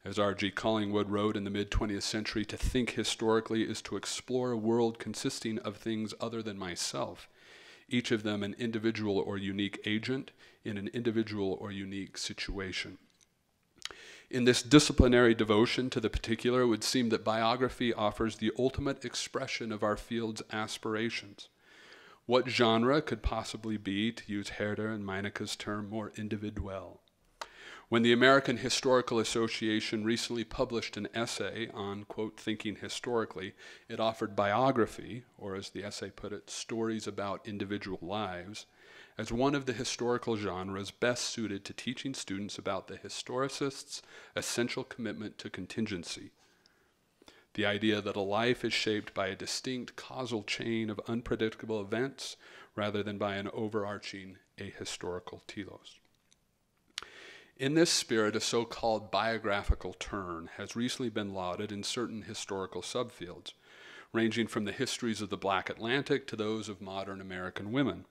As R.G. Collingwood wrote in the mid 20th century, to think historically is to explore a world consisting of things other than myself, each of them an individual or unique agent in an individual or unique situation. In this disciplinary devotion to the particular, it would seem that biography offers the ultimate expression of our field's aspirations. What genre could possibly be, to use Herder and Meinecke's term, more individual? When the American Historical Association recently published an essay on, quote, thinking historically, it offered biography, or as the essay put it, stories about individual lives, as one of the historical genres best suited to teaching students about the historicist's essential commitment to contingency the idea that a life is shaped by a distinct causal chain of unpredictable events rather than by an overarching ahistorical telos. In this spirit, a so called biographical turn has recently been lauded in certain historical subfields, ranging from the histories of the Black Atlantic to those of modern American women.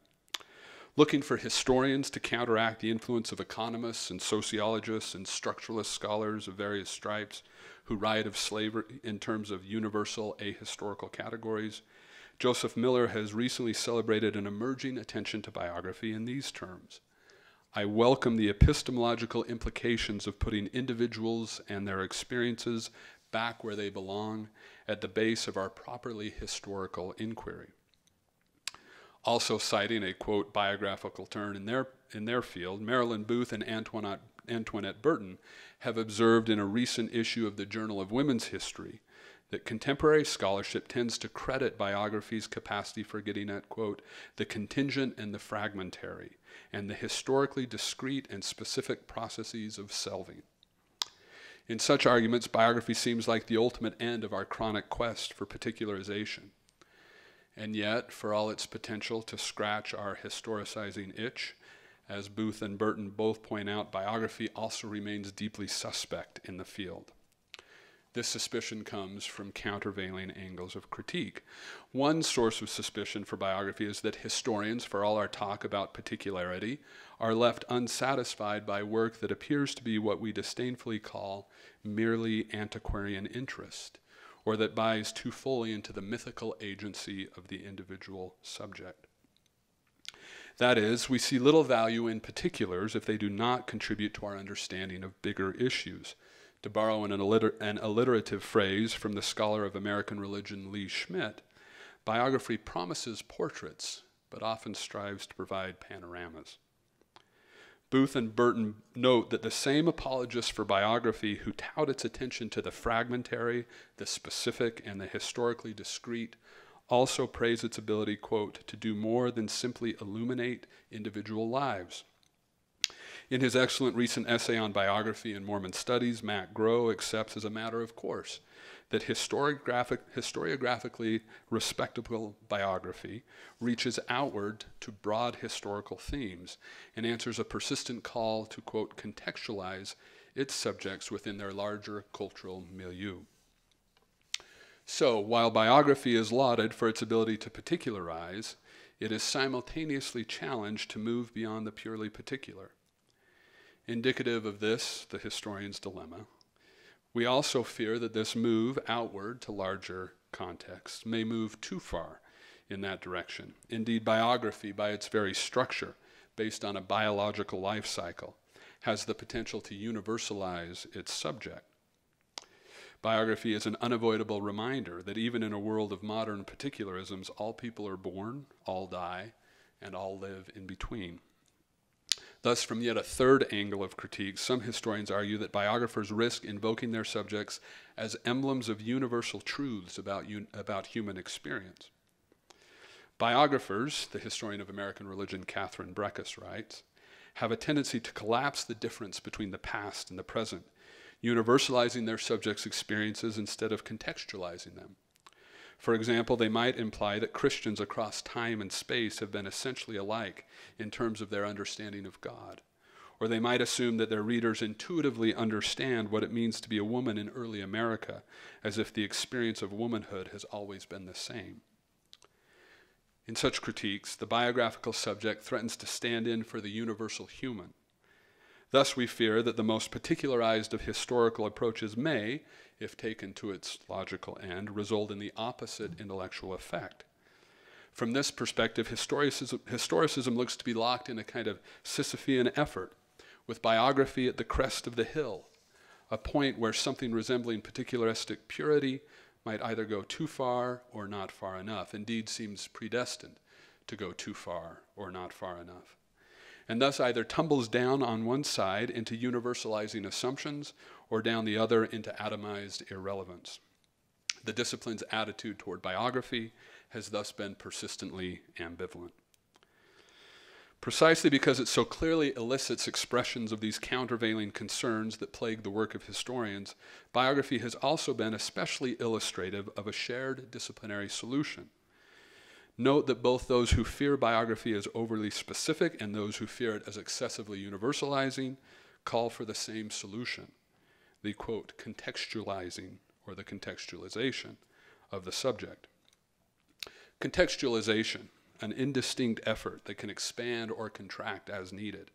Looking for historians to counteract the influence of economists and sociologists and structuralist scholars of various stripes who write of slavery in terms of universal ahistorical categories, Joseph Miller has recently celebrated an emerging attention to biography in these terms. I welcome the epistemological implications of putting individuals and their experiences back where they belong at the base of our properly historical inquiry. Also citing a quote biographical turn in their in their field, Marilyn Booth and Antoinette Antoinette Burton have observed in a recent issue of the Journal of Women's History that contemporary scholarship tends to credit biography's capacity for getting at, quote, the contingent and the fragmentary, and the historically discrete and specific processes of selving. In such arguments, biography seems like the ultimate end of our chronic quest for particularization. And yet, for all its potential to scratch our historicizing itch, as Booth and Burton both point out, biography also remains deeply suspect in the field. This suspicion comes from countervailing angles of critique. One source of suspicion for biography is that historians, for all our talk about particularity, are left unsatisfied by work that appears to be what we disdainfully call merely antiquarian interest, or that buys too fully into the mythical agency of the individual subject. That is, we see little value in particulars if they do not contribute to our understanding of bigger issues. To borrow an, alliter- an alliterative phrase from the scholar of American religion Leigh Schmidt, biography promises portraits, but often strives to provide panoramas. Booth and Burton note that the same apologists for biography who tout its attention to the fragmentary, the specific, and the historically discrete also praise its ability, quote, to do more than simply illuminate individual lives. In his excellent recent essay on biography and Mormon studies, Matt Grow accepts as a matter of course that historiographic, historiographically respectable biography reaches outward to broad historical themes and answers a persistent call to, quote, contextualize its subjects within their larger cultural milieu. So, while biography is lauded for its ability to particularize, it is simultaneously challenged to move beyond the purely particular. Indicative of this, the historian's dilemma, we also fear that this move outward to larger contexts may move too far in that direction. Indeed, biography, by its very structure, based on a biological life cycle, has the potential to universalize its subject. Biography is an unavoidable reminder that even in a world of modern particularisms, all people are born, all die, and all live in between. Thus, from yet a third angle of critique, some historians argue that biographers risk invoking their subjects as emblems of universal truths about, about human experience. Biographers, the historian of American religion Catherine Brekus writes, have a tendency to collapse the difference between the past and the present universalizing their subjects' experiences instead of contextualizing them. For example, they might imply that Christians across time and space have been essentially alike in terms of their understanding of God. Or they might assume that their readers intuitively understand what it means to be a woman in early America, as if the experience of womanhood has always been the same. In such critiques, the biographical subject threatens to stand in for the universal human, Thus, we fear that the most particularized of historical approaches may, if taken to its logical end, result in the opposite intellectual effect. From this perspective, historicism, historicism looks to be locked in a kind of Sisyphean effort, with biography at the crest of the hill, a point where something resembling particularistic purity might either go too far or not far enough, indeed, seems predestined to go too far or not far enough and thus either tumbles down on one side into universalizing assumptions or down the other into atomized irrelevance. The discipline's attitude toward biography has thus been persistently ambivalent. Precisely because it so clearly elicits expressions of these countervailing concerns that plague the work of historians, biography has also been especially illustrative of a shared disciplinary solution Note that both those who fear biography as overly specific and those who fear it as excessively universalizing call for the same solution the quote, contextualizing or the contextualization of the subject. Contextualization, an indistinct effort that can expand or contract as needed,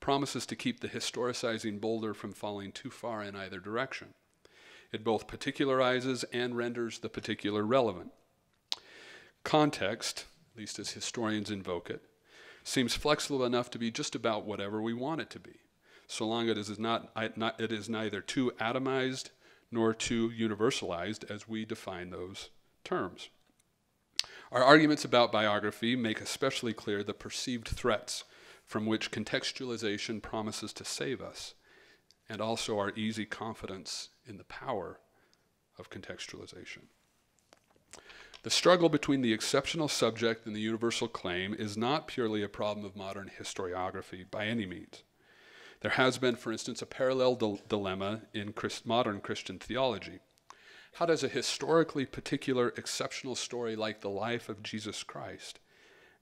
promises to keep the historicizing boulder from falling too far in either direction. It both particularizes and renders the particular relevant. Context, at least as historians invoke it, seems flexible enough to be just about whatever we want it to be, so long as it is, not, it is neither too atomized nor too universalized as we define those terms. Our arguments about biography make especially clear the perceived threats from which contextualization promises to save us, and also our easy confidence in the power of contextualization. The struggle between the exceptional subject and the universal claim is not purely a problem of modern historiography by any means. There has been, for instance, a parallel dil- dilemma in Christ- modern Christian theology. How does a historically particular exceptional story like the life of Jesus Christ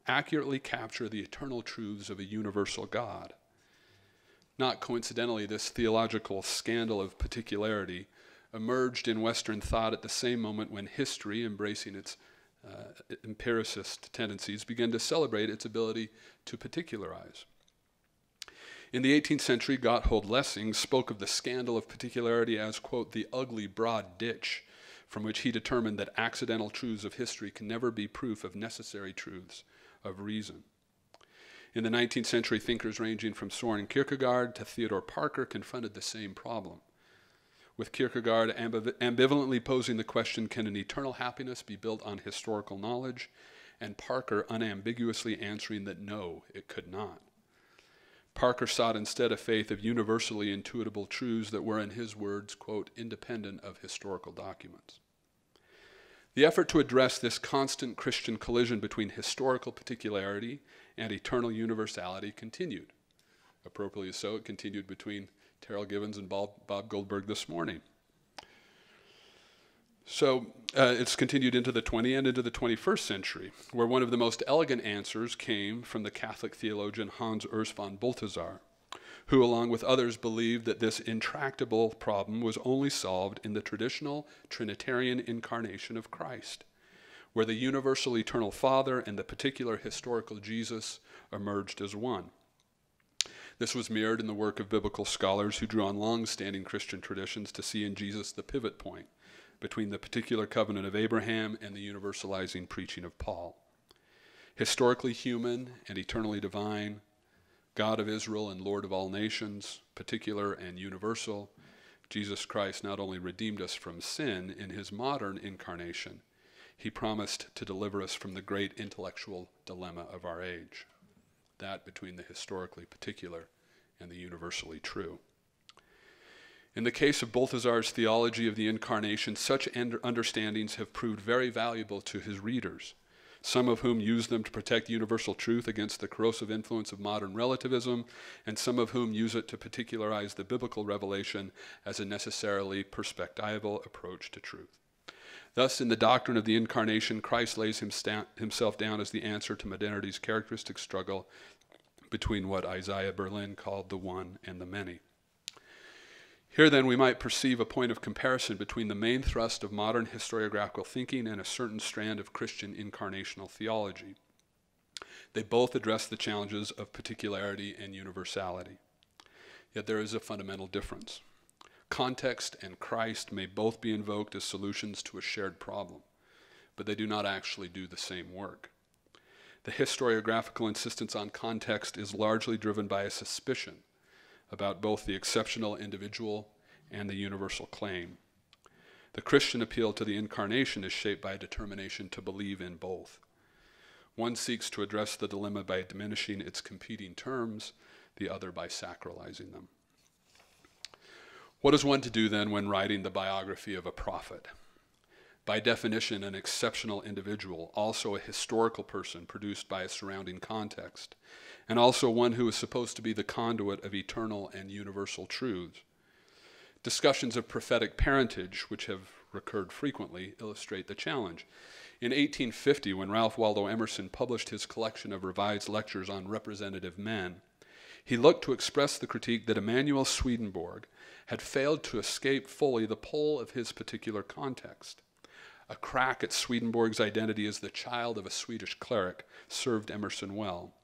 accurately capture the eternal truths of a universal God? Not coincidentally, this theological scandal of particularity emerged in Western thought at the same moment when history, embracing its uh, empiricist tendencies, began to celebrate its ability to particularize. In the 18th century, Gotthold Lessing spoke of the scandal of particularity as, quote, the ugly broad ditch from which he determined that accidental truths of history can never be proof of necessary truths of reason. In the 19th century, thinkers ranging from Soren Kierkegaard to Theodore Parker confronted the same problem. With Kierkegaard ambiv- ambivalently posing the question can an eternal happiness be built on historical knowledge? And Parker unambiguously answering that no, it could not. Parker sought instead a faith of universally intuitable truths that were, in his words, quote, independent of historical documents. The effort to address this constant Christian collision between historical particularity and eternal universality continued. Appropriately so, it continued between Terryl Givens and Bob, Bob Goldberg this morning. So uh, it's continued into the 20th and into the 21st century, where one of the most elegant answers came from the Catholic theologian Hans Urs von Balthasar, who, along with others, believed that this intractable problem was only solved in the traditional Trinitarian incarnation of Christ, where the universal eternal Father and the particular historical Jesus emerged as one. This was mirrored in the work of biblical scholars who drew on long standing Christian traditions to see in Jesus the pivot point between the particular covenant of Abraham and the universalizing preaching of Paul. Historically human and eternally divine, God of Israel and Lord of all nations, particular and universal, Jesus Christ not only redeemed us from sin in his modern incarnation, he promised to deliver us from the great intellectual dilemma of our age that between the historically particular and the universally true. In the case of Balthasar's theology of the incarnation, such understandings have proved very valuable to his readers, some of whom use them to protect universal truth against the corrosive influence of modern relativism, and some of whom use it to particularize the biblical revelation as a necessarily perspectival approach to truth. Thus, in the doctrine of the incarnation, Christ lays himself down as the answer to modernity's characteristic struggle between what Isaiah Berlin called the one and the many. Here, then, we might perceive a point of comparison between the main thrust of modern historiographical thinking and a certain strand of Christian incarnational theology. They both address the challenges of particularity and universality. Yet there is a fundamental difference. Context and Christ may both be invoked as solutions to a shared problem, but they do not actually do the same work. The historiographical insistence on context is largely driven by a suspicion about both the exceptional individual and the universal claim. The Christian appeal to the incarnation is shaped by a determination to believe in both. One seeks to address the dilemma by diminishing its competing terms, the other by sacralizing them. What is one to do then when writing the biography of a prophet? By definition, an exceptional individual, also a historical person produced by a surrounding context, and also one who is supposed to be the conduit of eternal and universal truths. Discussions of prophetic parentage, which have recurred frequently, illustrate the challenge. In 1850, when Ralph Waldo Emerson published his collection of revised lectures on representative men, he looked to express the critique that Emanuel Swedenborg had failed to escape fully the pull of his particular context. A crack at Swedenborg's identity as the child of a Swedish cleric served Emerson well.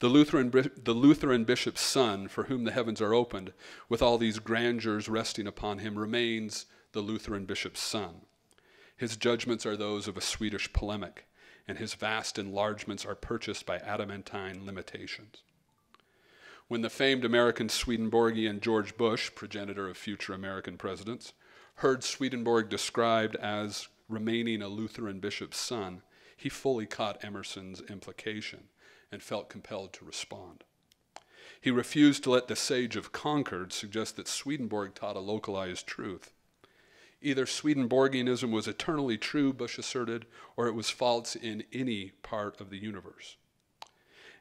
The Lutheran, the Lutheran bishop's son, for whom the heavens are opened, with all these grandeurs resting upon him, remains the Lutheran bishop's son. His judgments are those of a Swedish polemic, and his vast enlargements are purchased by adamantine limitations. When the famed American Swedenborgian George Bush, progenitor of future American presidents, heard Swedenborg described as remaining a Lutheran bishop's son, he fully caught Emerson's implication and felt compelled to respond. He refused to let the sage of Concord suggest that Swedenborg taught a localized truth. Either Swedenborgianism was eternally true, Bush asserted, or it was false in any part of the universe.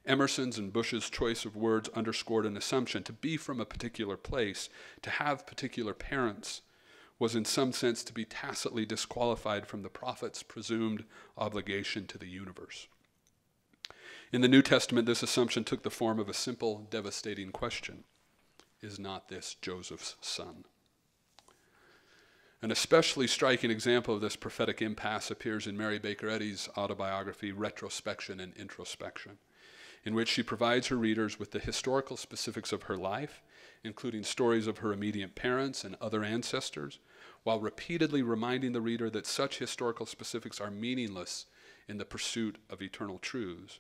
Emerson's and Bush's choice of words underscored an assumption to be from a particular place, to have particular parents, was in some sense to be tacitly disqualified from the prophet's presumed obligation to the universe. In the New Testament, this assumption took the form of a simple, devastating question Is not this Joseph's son? An especially striking example of this prophetic impasse appears in Mary Baker Eddy's autobiography, Retrospection and Introspection, in which she provides her readers with the historical specifics of her life, including stories of her immediate parents and other ancestors, while repeatedly reminding the reader that such historical specifics are meaningless in the pursuit of eternal truths.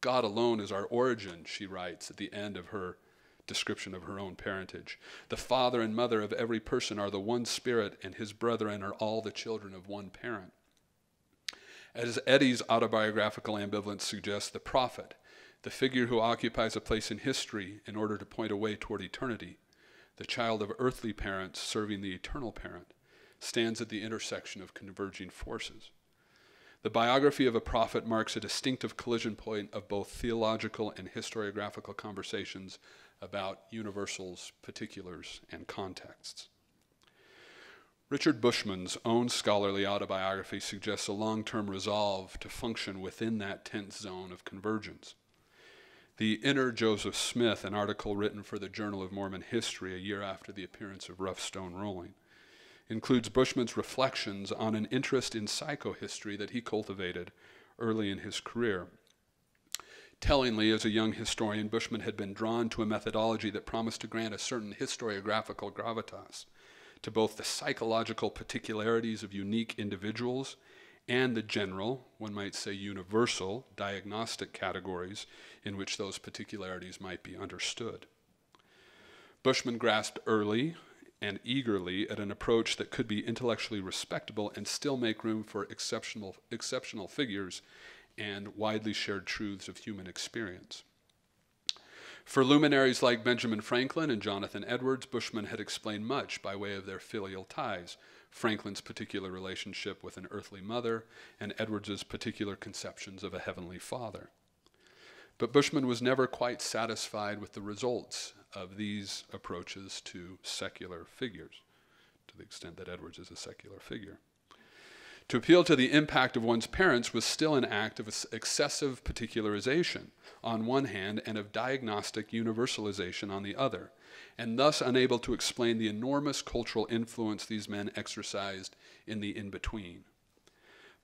God alone is our origin, she writes at the end of her description of her own parentage. The father and mother of every person are the one spirit, and his brethren are all the children of one parent. As Eddy's autobiographical ambivalence suggests, the prophet, the figure who occupies a place in history in order to point a way toward eternity, the child of earthly parents serving the eternal parent, stands at the intersection of converging forces. The biography of a prophet marks a distinctive collision point of both theological and historiographical conversations about universals, particulars, and contexts. Richard Bushman's own scholarly autobiography suggests a long term resolve to function within that tense zone of convergence. The Inner Joseph Smith, an article written for the Journal of Mormon History a year after the appearance of Rough Stone Rolling, includes Bushman's reflections on an interest in psychohistory that he cultivated early in his career. Tellingly, as a young historian, Bushman had been drawn to a methodology that promised to grant a certain historiographical gravitas to both the psychological particularities of unique individuals and the general, one might say universal, diagnostic categories in which those particularities might be understood. Bushman grasped early and eagerly at an approach that could be intellectually respectable and still make room for exceptional, exceptional figures and widely shared truths of human experience. For luminaries like Benjamin Franklin and Jonathan Edwards, Bushman had explained much by way of their filial ties Franklin's particular relationship with an earthly mother, and Edwards's particular conceptions of a heavenly father. But Bushman was never quite satisfied with the results of these approaches to secular figures, to the extent that Edwards is a secular figure. To appeal to the impact of one's parents was still an act of excessive particularization on one hand and of diagnostic universalization on the other, and thus unable to explain the enormous cultural influence these men exercised in the in between.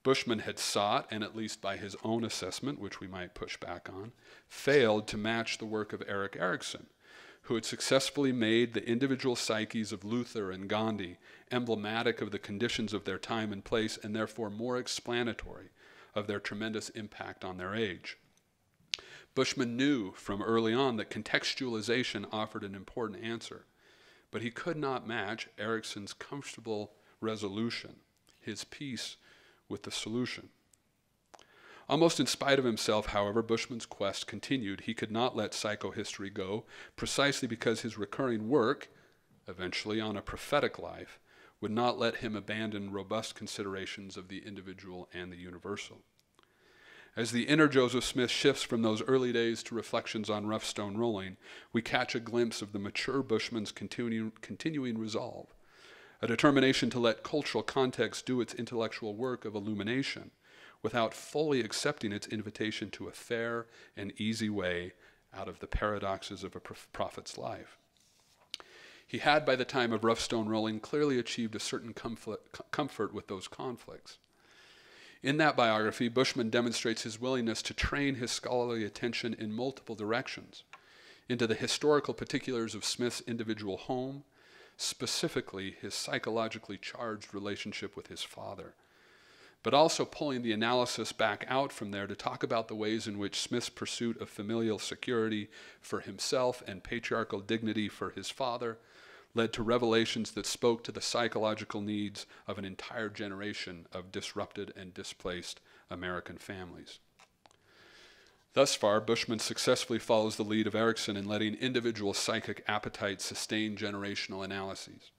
Bushman had sought, and at least by his own assessment, which we might push back on, failed to match the work of Erik Erikson, who had successfully made the individual psyches of Luther and Gandhi emblematic of the conditions of their time and place, and therefore more explanatory of their tremendous impact on their age. Bushman knew from early on that contextualization offered an important answer, but he could not match Erikson's comfortable resolution, his peace with the solution. Almost in spite of himself, however, Bushman's quest continued. He could not let psychohistory go, precisely because his recurring work, eventually on a prophetic life, would not let him abandon robust considerations of the individual and the universal. As the inner Joseph Smith shifts from those early days to reflections on rough stone rolling, we catch a glimpse of the mature Bushman's continuing, resolve, a determination to let cultural context do its intellectual work of illumination without fully accepting its invitation to a fair and easy way out of the paradoxes of a prophet's life. He had, by the time of Rough Stone Rolling, clearly achieved a certain comfort with those conflicts. In that biography, Bushman demonstrates his willingness to train his scholarly attention in multiple directions into the historical particulars of Smith's individual home, specifically his psychologically charged relationship with his father, but also pulling the analysis back out from there to talk about the ways in which Smith's pursuit of familial security for himself and patriarchal dignity for his father led to revelations that spoke to the psychological needs of an entire generation of disrupted and displaced American families. Thus far, Bushman successfully follows the lead of Erikson in letting individual psychic appetites sustain generational analyses.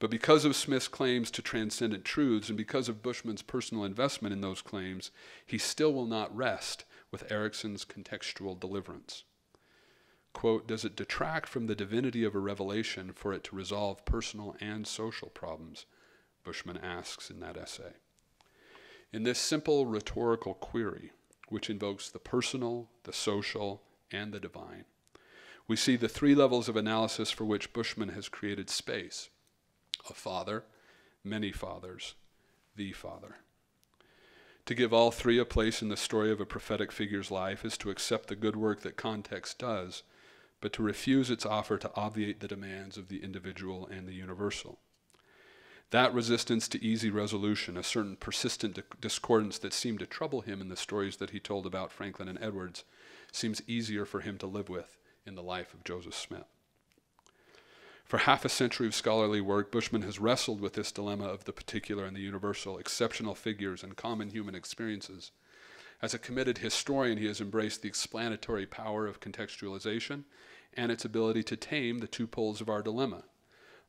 But because of Smith's claims to transcendent truths and because of Bushman's personal investment in those claims, he still will not rest with Erikson's contextual deliverance. Quote, does it detract from the divinity of a revelation for it to resolve personal and social problems? Bushman asks in that essay. In this simple rhetorical query, which invokes the personal, the social, and the divine, we see the three levels of analysis for which Bushman has created space a father, many fathers, the Father. To give all three a place in the story of a prophetic figure's life is to accept the good work that context does, but to refuse its offer to obviate the demands of the individual and the universal. That resistance to easy resolution, a certain persistent discordance that seemed to trouble him in the stories that he told about Franklin and Edwards, seems easier for him to live with in the life of Joseph Smith. For half a century of scholarly work, Bushman has wrestled with this dilemma of the particular and the universal, exceptional figures and common human experiences. As a committed historian, he has embraced the explanatory power of contextualization and its ability to tame the two poles of our dilemma,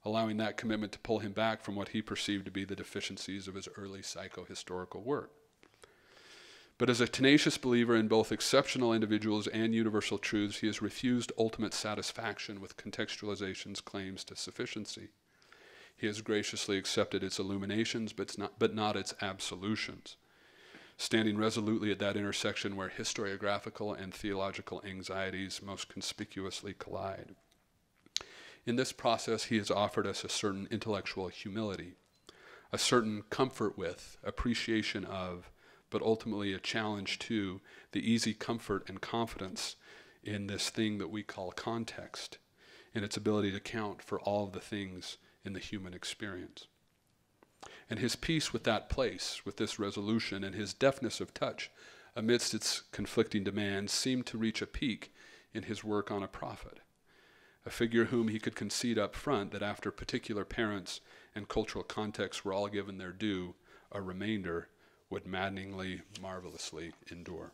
allowing that commitment to pull him back from what he perceived to be the deficiencies of his early psychohistorical work. But as a tenacious believer in both exceptional individuals and universal truths, he has refused ultimate satisfaction with contextualization's claims to sufficiency. He has graciously accepted its illuminations, but not, but not its absolutions, standing resolutely at that intersection where historiographical and theological anxieties most conspicuously collide. In this process, he has offered us a certain intellectual humility, a certain comfort with, appreciation of, but ultimately a challenge to the easy comfort and confidence in this thing that we call context, in its ability to count for all of the things in the human experience. And his peace with that place, with this resolution, and his deftness of touch amidst its conflicting demands seemed to reach a peak in his work on a prophet, a figure whom he could concede up front that after particular parents and cultural contexts were all given their due, a remainder would maddeningly, marvelously endure.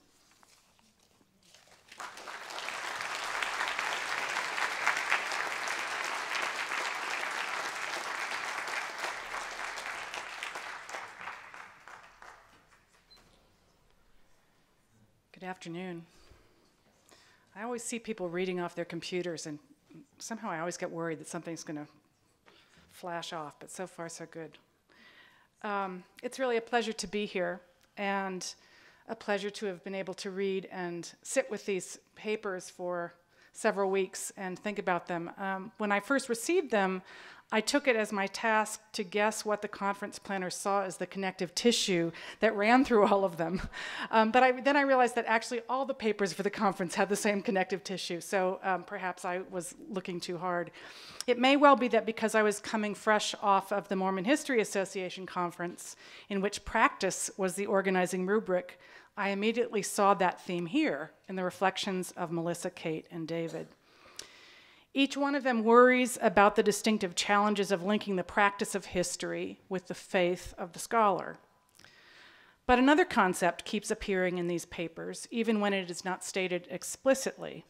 Afternoon. I always see people reading off their computers, and somehow I always get worried that something's going to flash off, but so far, so good. Um, it's really a pleasure to be here and a pleasure to have been able to read and sit with these papers for several weeks and think about them. Um, when I first received them, I took it as my task to guess what the conference planner saw as the connective tissue that ran through all of them. Um, but I, then I realized that actually all the papers for the conference had the same connective tissue, so um, perhaps I was looking too hard. It may well be that because I was coming fresh off of the Mormon History Association conference, in which practice was the organizing rubric, I immediately saw that theme here in the reflections of Melissa, Kate, and David. Each one of them worries about the distinctive challenges of linking the practice of history with the faith of the scholar. But another concept keeps appearing in these papers, even when it is not stated explicitly,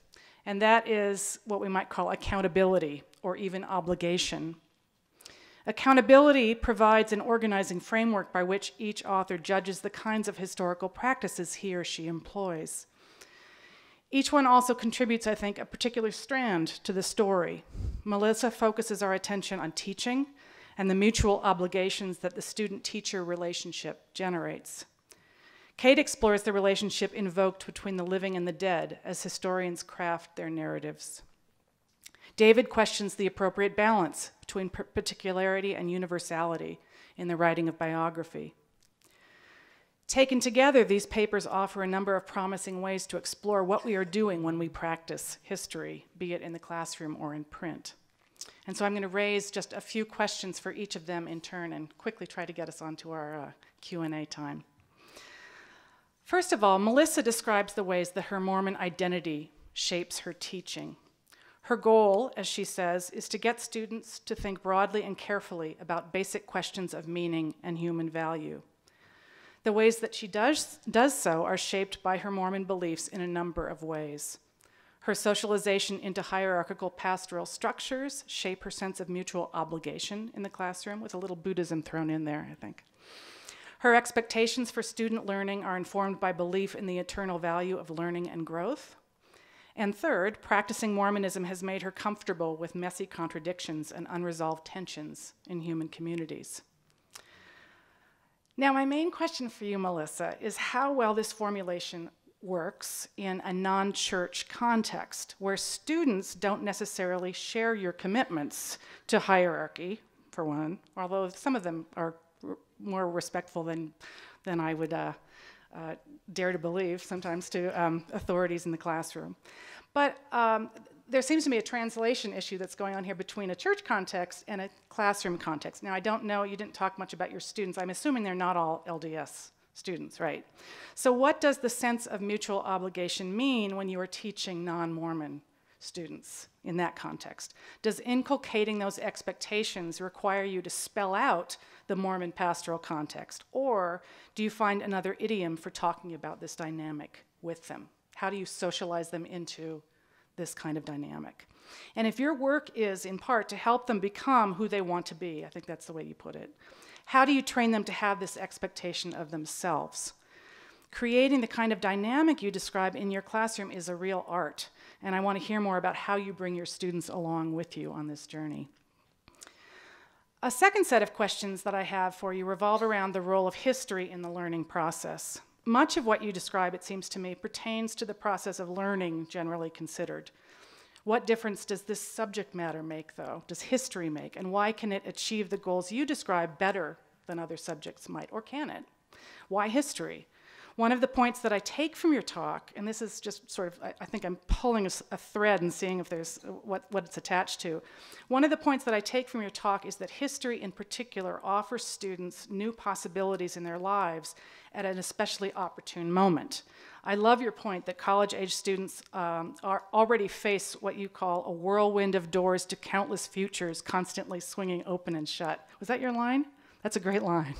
and that is what we might call accountability or even obligation. Accountability provides an organizing framework by which each author judges the kinds of historical practices he or she employs. Each one also contributes, I think, a particular strand to the story. Melissa focuses our attention on teaching and the mutual obligations that the student teacher relationship generates. Kate explores the relationship invoked between the living and the dead as historians craft their narratives. David questions the appropriate balance between particularity and universality in the writing of biography. Taken together, these papers offer a number of promising ways to explore what we are doing when we practice history, be it in the classroom or in print. And so I'm going to raise just a few questions for each of them in turn and quickly try to get us onto our uh, Q&A time. First of all, Melissa describes the ways that her Mormon identity shapes her teaching. Her goal, as she says, is to get students to think broadly and carefully about basic questions of meaning and human value. The ways that she does, does so are shaped by her Mormon beliefs in a number of ways. Her socialization into hierarchical pastoral structures shape her sense of mutual obligation in the classroom, with a little Buddhism thrown in there, I think. Her expectations for student learning are informed by belief in the eternal value of learning and growth. And third, practicing Mormonism has made her comfortable with messy contradictions and unresolved tensions in human communities. Now, my main question for you, Melissa, is how well this formulation works in a non church context where students don't necessarily share your commitments to hierarchy, for one, although some of them are more respectful than, than I would uh, uh, dare to believe sometimes to um, authorities in the classroom. But um, there seems to be a translation issue that's going on here between a church context and a classroom context. Now, I don't know, you didn't talk much about your students. I'm assuming they're not all LDS students, right? So, what does the sense of mutual obligation mean when you are teaching non Mormon students in that context? Does inculcating those expectations require you to spell out the Mormon pastoral context? Or do you find another idiom for talking about this dynamic with them? How do you socialize them into this kind of dynamic? And if your work is in part to help them become who they want to be, I think that's the way you put it, how do you train them to have this expectation of themselves? Creating the kind of dynamic you describe in your classroom is a real art, and I want to hear more about how you bring your students along with you on this journey. A second set of questions that I have for you revolve around the role of history in the learning process. Much of what you describe, it seems to me, pertains to the process of learning generally considered. What difference does this subject matter make, though? Does history make? And why can it achieve the goals you describe better than other subjects might? Or can it? Why history? One of the points that I take from your talk, and this is just sort of, I, I think I'm pulling a, a, thread and seeing if there's uh, what, what it's attached to. One of the points that I take from your talk is that history in particular offers students new possibilities in their lives at an especially opportune moment. I love your point that college age students um, are already face what you call a whirlwind of doors to countless futures constantly swinging open and shut. Was that your line? That's a great line.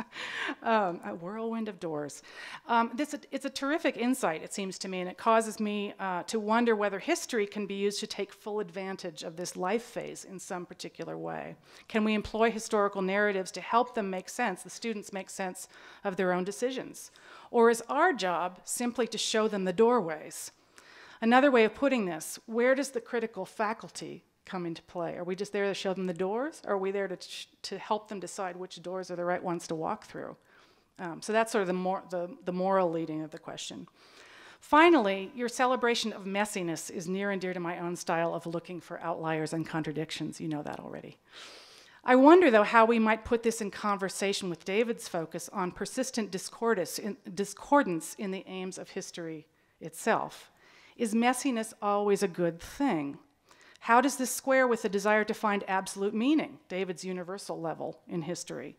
<laughs> um, a whirlwind of doors. Um, this, it's a terrific insight, it seems to me, and it causes me uh, to wonder whether history can be used to take full advantage of this life phase in some particular way. Can we employ historical narratives to help them make sense, the students make sense of their own decisions? Or is our job simply to show them the doorways? Another way of putting this, where does the critical faculty come into play? Are we just there to show them the doors? Or are we there to, to help them decide which doors are the right ones to walk through? Um, so that's sort of the, mor- the, the moral leading of the question. Finally, your celebration of messiness is near and dear to my own style of looking for outliers and contradictions. You know that already. I wonder, though, how we might put this in conversation with David's focus on persistent in, discordance in the aims of history itself. Is messiness always a good thing? How does this square with the desire to find absolute meaning, David's universal level in history?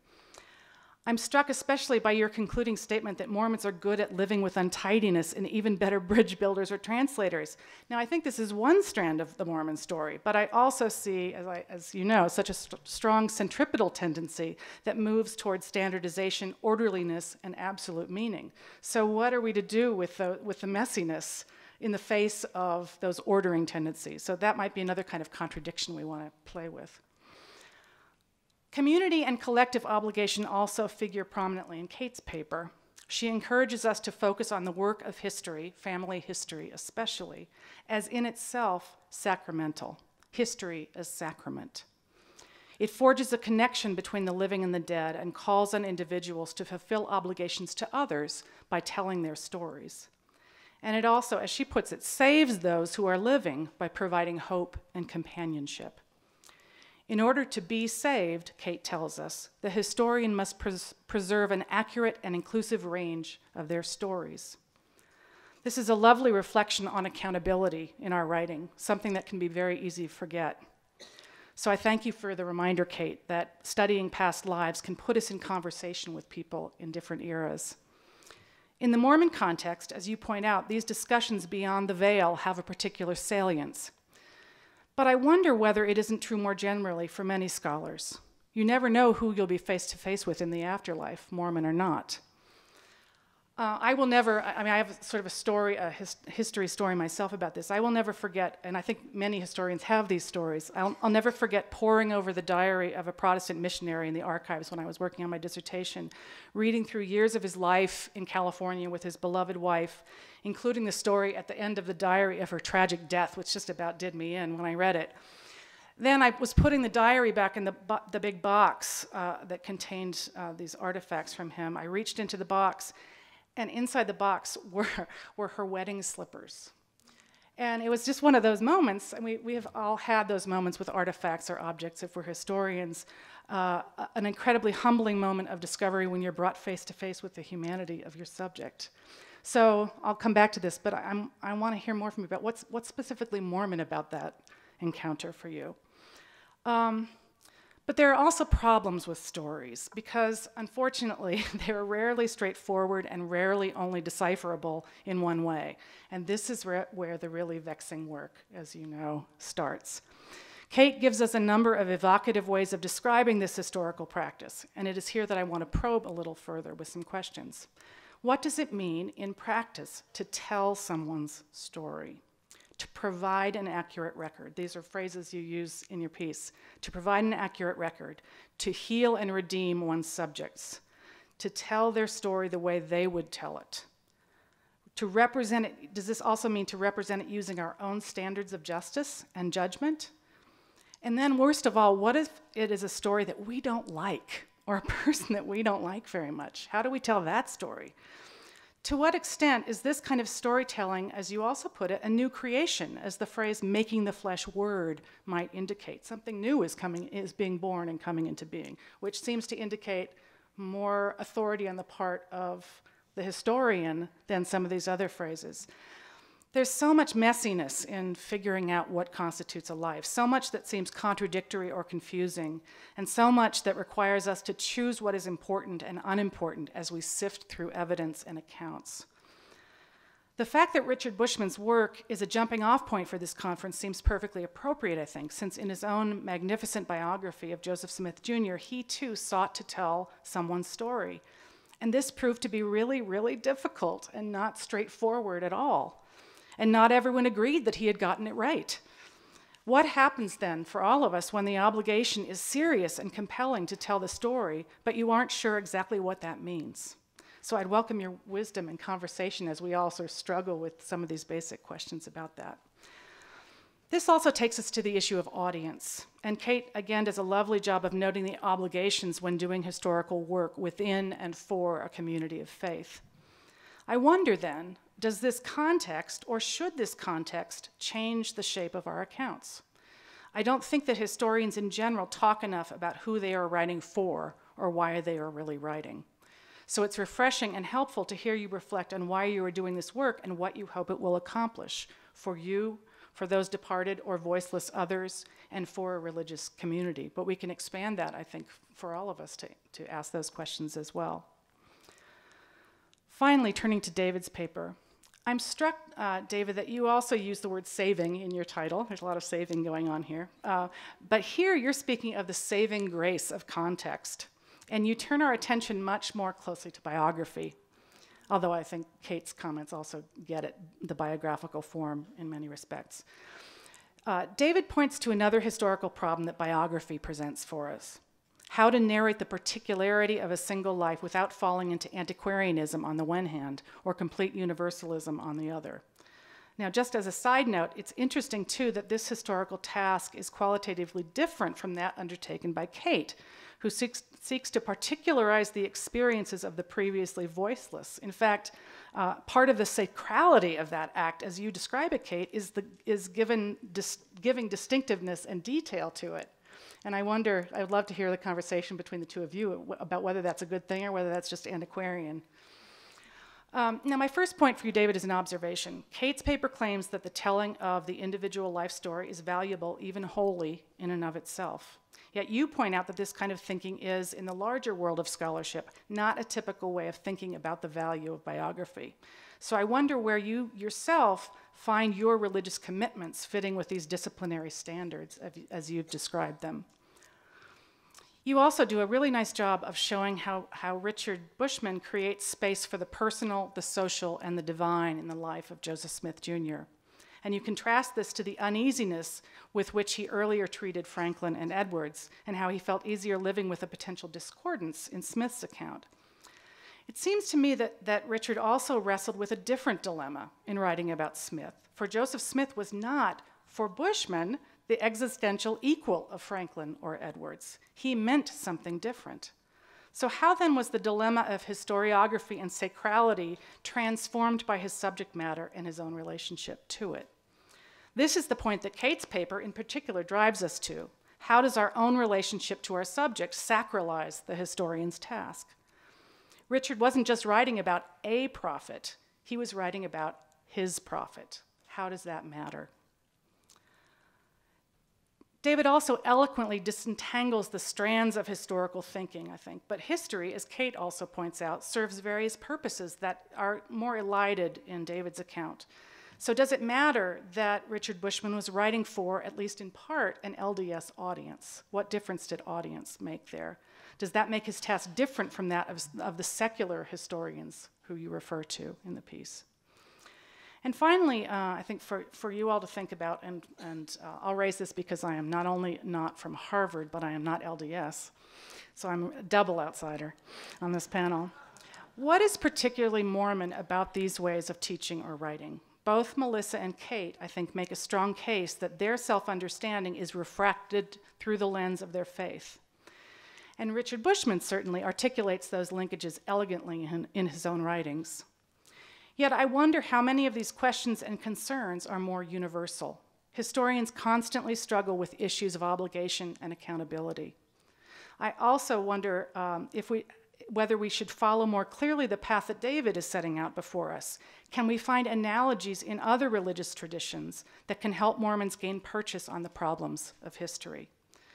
I'm struck especially by your concluding statement that Mormons are good at living with untidiness and even better <laughs> bridge builders or translators. Now, I think this is one strand of the Mormon story, but I also see, as, I, as you know, such a st- strong centripetal tendency that moves towards standardization, orderliness, and absolute meaning. So, what are we to do with the, with the messiness in the face of those ordering tendencies? So, that might be another kind of contradiction we want to play with. Community and collective obligation also figure prominently in Kate's paper. She encourages us to focus on the work of history, family history especially, as in itself sacramental, history as sacrament. It forges a connection between the living and the dead and calls on individuals to fulfill obligations to others by telling their stories. And it also, as she puts it, saves those who are living by providing hope and companionship. In order to be saved, Kate tells us, the historian must pres- preserve an accurate and inclusive range of their stories. This is a lovely reflection on accountability in our writing, something that can be very easy to forget. So I thank you for the reminder, Kate, that studying past lives can put us in conversation with people in different eras. In the Mormon context, as you point out, these discussions beyond the veil have a particular salience. But I wonder whether it isn't true more generally for many scholars. You never know who you'll be face to face with in the afterlife, Mormon or not. Uh, I will never, I mean, I have sort of a story, a his, history story myself about this. I will never forget, and I think many historians have these stories. I'll, I'll never forget poring over the diary of a Protestant missionary in the archives when I was working on my dissertation, reading through years of his life in California with his beloved wife, including the story at the end of the diary of her tragic death, which just about did me in when I read it. Then I was putting the diary back in the, the big box uh, that contained uh, these artifacts from him. I reached into the box and inside the box <laughs> were, were her wedding slippers. And it was just one of those moments, and we, we have all had those moments with artifacts or objects if we're historians, uh, an incredibly humbling moment of discovery when you're brought face to face with the humanity of your subject. So I'll come back to this, but I'm, I want to hear more from you about what's, what's specifically Mormon about that encounter for you. Um, but there are also problems with stories because, unfortunately, <laughs> they're rarely straightforward and rarely only decipherable in one way. And this is re- where the really vexing work, as you know, starts. Kate gives us a number of evocative ways of describing this historical practice, and it is here that I want to probe a little further with some questions. What does it mean in practice to tell someone's story? To provide an accurate record. These are phrases you use in your piece. To provide an accurate record, to heal and redeem one's subjects, to tell their story the way they would tell it. To represent it, does this also mean to represent it using our own standards of justice and judgment? And then, worst of all, what if it is a story that we don't like? or a <laughs> person that we don't like very much? How do we tell that story? To what extent is this kind of storytelling, as you also put it, a new creation, as the phrase making the flesh word might indicate? Something new is coming is being born and coming into being, which seems to indicate more authority on the part of the historian than some of these other phrases. There's so much messiness in figuring out what constitutes a life, so much that seems contradictory or confusing, and so much that requires us to choose what is important and unimportant as we sift through evidence and accounts. The fact that Richard Bushman's work is a jumping off point for this conference seems perfectly appropriate, I think, since in his own magnificent biography of Joseph Smith Jr., he too sought to tell someone's story. And this proved to be really, really difficult and not straightforward at all and not everyone agreed that he had gotten it right. What happens then for all of us when the obligation is serious and compelling to tell the story, but you aren't sure exactly what that means? So I'd welcome your wisdom and conversation as we also struggle with some of these basic questions about that. This also takes us to the issue of audience. And Kate, again, does a lovely job of noting the obligations when doing historical work within and for a community of faith. I wonder then does this context, or should this context, change the shape of our accounts? I don't think that historians in general talk enough about who they are writing for or why they are really writing. So it's refreshing and helpful to hear you reflect on why you are doing this work and what you hope it will accomplish for you, for those departed or voiceless others, and for a religious community. But we can expand that, I think, for all of us to, to ask those questions as well. Finally, turning to David's paper, I'm struck, uh, David, that you also use the word saving in your title. There's a lot of saving going on here. Uh, but here you're speaking of the saving grace of context. And you turn our attention much more closely to biography, although I think Kate's comments also get at the biographical form in many respects. Uh, David points to another historical problem that biography presents for us how to narrate the particularity of a single life without falling into antiquarianism on the one hand or complete universalism on the other. Now, just as a side note, it's interesting too that this historical task is qualitatively different from that undertaken by Kate, who seeks, seeks to particularize the experiences of the previously voiceless. In fact, uh, part of the sacrality of that act, as you describe it, Kate, is, the, is given dis, giving distinctiveness and detail to it. And I wonder, I would love to hear the conversation between the two of you about whether that's a good thing or whether that's just antiquarian. Um, now, my first point for you, David, is an observation. Kate's paper claims that the telling of the individual life story is valuable, even wholly, in and of itself. Yet you point out that this kind of thinking is, in the larger world of scholarship, not a typical way of thinking about the value of biography. So I wonder where you yourself find your religious commitments fitting with these disciplinary standards as you've described them. You also do a really nice job of showing how, how Richard Bushman creates space for the personal, the social, and the divine in the life of Joseph Smith Jr. And you contrast this to the uneasiness with which he earlier treated Franklin and Edwards, and how he felt easier living with a potential discordance in Smith's account. It seems to me that, that Richard also wrestled with a different dilemma in writing about Smith. For Joseph Smith was not, for Bushman, the existential equal of Franklin or Edwards. He meant something different. So, how then was the dilemma of historiography and sacrality transformed by his subject matter and his own relationship to it? This is the point that Kate's paper in particular drives us to How does our own relationship to our subject sacralize the historian's task? Richard wasn't just writing about a prophet, he was writing about his prophet. How does that matter? David also eloquently disentangles the strands of historical thinking, I think. But history, as Kate also points out, serves various purposes that are more elided in David's account. So, does it matter that Richard Bushman was writing for, at least in part, an LDS audience? What difference did audience make there? Does that make his task different from that of, of the secular historians who you refer to in the piece? And finally, uh, I think for, for you all to think about, and, and uh, I'll raise this because I am not only not from Harvard, but I am not LDS. So I'm a double outsider on this panel. What is particularly Mormon about these ways of teaching or writing? Both Melissa and Kate, I think, make a strong case that their self understanding is refracted through the lens of their faith. And Richard Bushman certainly articulates those linkages elegantly in, in his own writings. Yet I wonder how many of these questions and concerns are more universal. Historians constantly struggle with issues of obligation and accountability. I also wonder um, if we, whether we should follow more clearly the path that David is setting out before us. Can we find analogies in other religious traditions that can help Mormons gain purchase on the problems of history?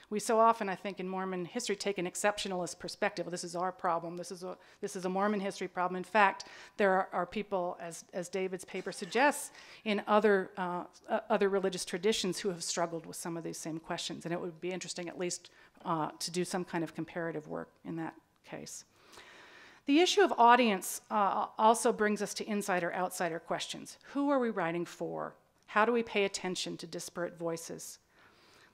We so often, I think, in Mormon history take an exceptionalist perspective. Well, this is our problem. This is a, this is a Mormon history problem. In fact, there are, are people, as, as David's paper suggests, in other, uh, uh, other religious traditions who have struggled with some of these same questions. And it would be interesting, at least, uh, to do some kind of comparative work in that case. The issue of audience uh, also brings us to insider outsider questions. Who are we writing for? How do we pay attention to disparate voices?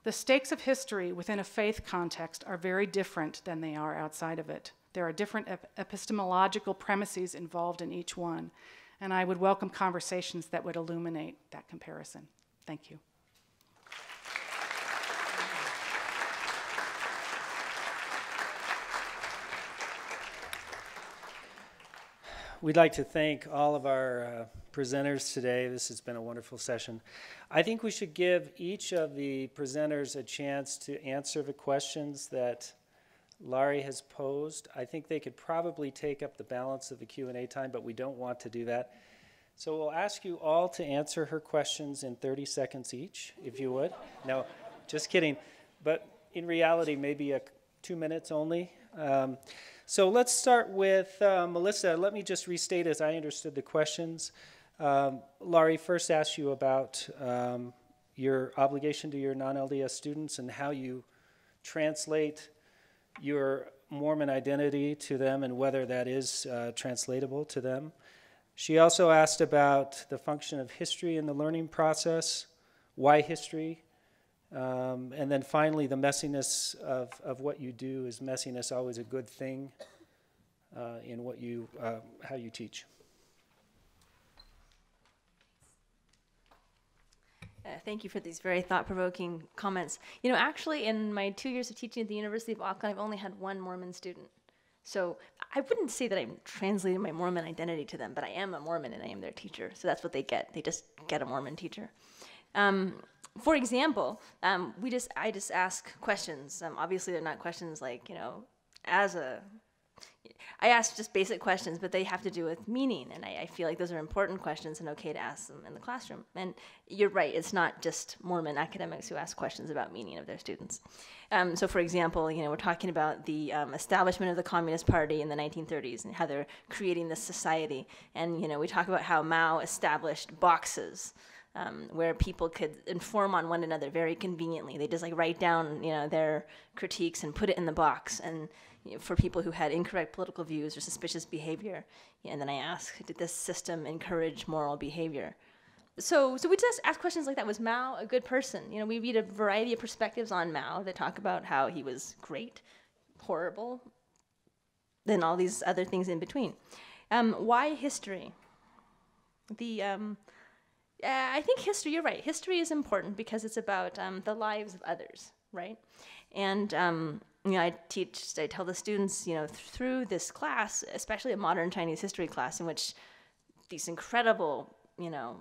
The stakes of history within a faith context are very different than they are outside of it. There are different ep- epistemological premises involved in each one, and I would welcome conversations that would illuminate that comparison. Thank you. We'd like to thank all of our uh, presenters today. This has been a wonderful session. I think we should give each of the presenters a chance to answer the questions that Laurie has posed. I think they could probably take up the balance of the Q&A time, but we don't want to do that. So we'll ask you all to answer her questions in 30 seconds each, if you would. No, just kidding. But in reality, maybe a, two minutes only. Um, so let's start with uh, Melissa. Let me just restate as I understood the questions. Um, Laurie first asked you about um, your obligation to your non LDS students and how you translate your Mormon identity to them and whether that is uh, translatable to them. She also asked about the function of history in the learning process, why history, um, and then finally the messiness of, of what you do. Is messiness always a good thing uh, in what you, uh, how you teach? Uh, thank you for these very thought-provoking comments. You know, actually, in my two years of teaching at the University of Auckland, I've only had one Mormon student. So I wouldn't say that I'm translating my Mormon identity to them, but I am a Mormon and I am their teacher. So that's what they get. They just get a Mormon teacher. Um, for example, um, we just I just ask questions. Um, obviously, they're not questions like you know, as a I ask just basic questions, but they have to do with meaning, and I, I, feel like those are important questions and okay to ask them in the classroom. And you're right; it's not just Mormon academics who ask questions about meaning of their students. Um, so, for example, you know, we're talking about the um, establishment of the Communist Party in the 1930s and how they're creating this society, and you know, we talk about how Mao established boxes. Um, where people could inform on one another very conveniently. They just like write down, you know, their critiques and put it in the box, and for people who had incorrect political views or suspicious behavior. And then I ask, did this system encourage moral behavior? So, so we just ask questions like that. Was Mao a good person? You know, we read a variety of perspectives on Mao that talk about how he was great, horrible, then all these other things in between. Um, why history? The um, uh, I think history. You're right. History is important because it's about um, the lives of others, right? And um, you know, I teach, I tell the students, you know, through this class, especially a modern Chinese history class, in which these incredible, you know,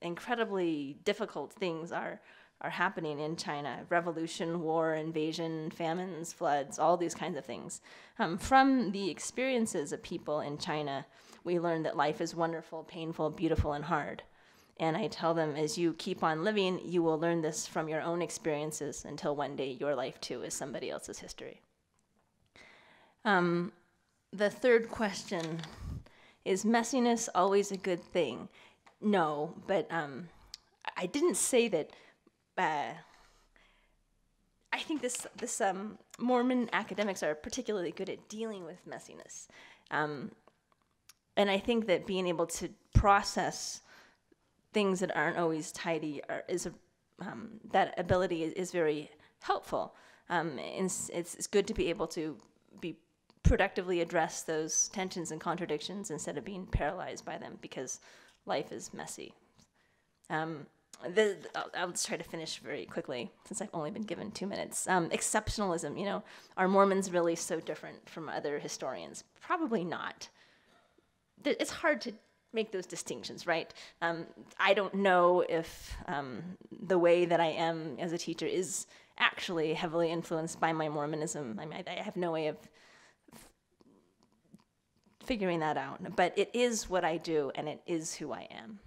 incredibly difficult things are are happening in China revolution, war, invasion, famines, floods, all these kinds of things. Um, from the experiences of people in China, we learn that life is wonderful, painful, beautiful, and hard. And I tell them, as you keep on living, you will learn this from your own experiences until one day your life too is somebody else's history. Um, the third question is messiness always a good thing? No, but um, I didn't say that. Uh, I think this this um, Mormon academics are particularly good at dealing with messiness, um, and I think that being able to process things that aren't always tidy are, is a, um, that ability is, is very helpful. Um, it's, it's good to be able to be productively address those tensions and contradictions instead of being paralyzed by them because life is messy. Um, the, I'll, I'll, just try to finish very quickly since I've only been given two minutes. Um, exceptionalism, you know, are Mormons really so different from other historians? Probably not. It's hard to make those distinctions, right? Um, I don't know if um, the way that I am as a teacher is actually heavily influenced by my Mormonism. I mean, I have no way of figuring that out, but it is what I do and it is who I am.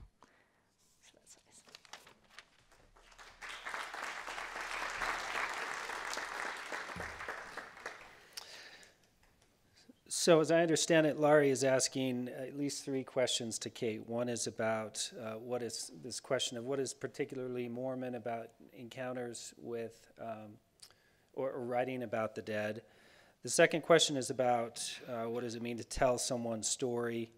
So, as I understand it, Laurie is asking at least three questions to Kate. One is about uh, what is this question of what is particularly Mormon about encounters with um, or, or, writing about the dead. The second question is about uh, what does it mean to tell someone's story,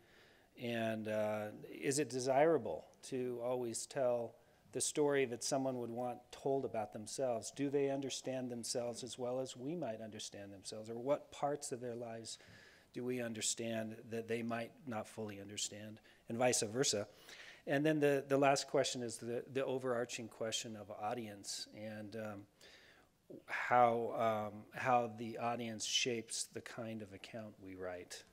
and uh, is it desirable to always tell the story that someone would want told about themselves? Do they understand themselves as well as we might understand themselves, or what parts of their lives? Do we understand that they might not fully understand, and vice versa. And then the, the last question is the, the overarching question of audience and um, how, um, how the audience shapes the kind of account we write.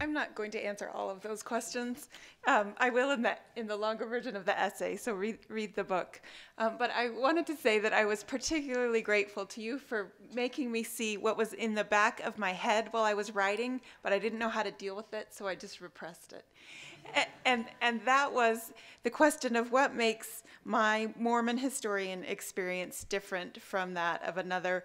I'm not going to answer all of those questions. Um, I will in the, in the longer version of the essay, so read, read the book. Um, but I wanted to say that I was particularly grateful to you for making me see what was in the back of my head while I was writing, but I didn't know how to deal with it, so I just repressed it. And, and, and that was the question of what makes my Mormon historian experience different from that of another,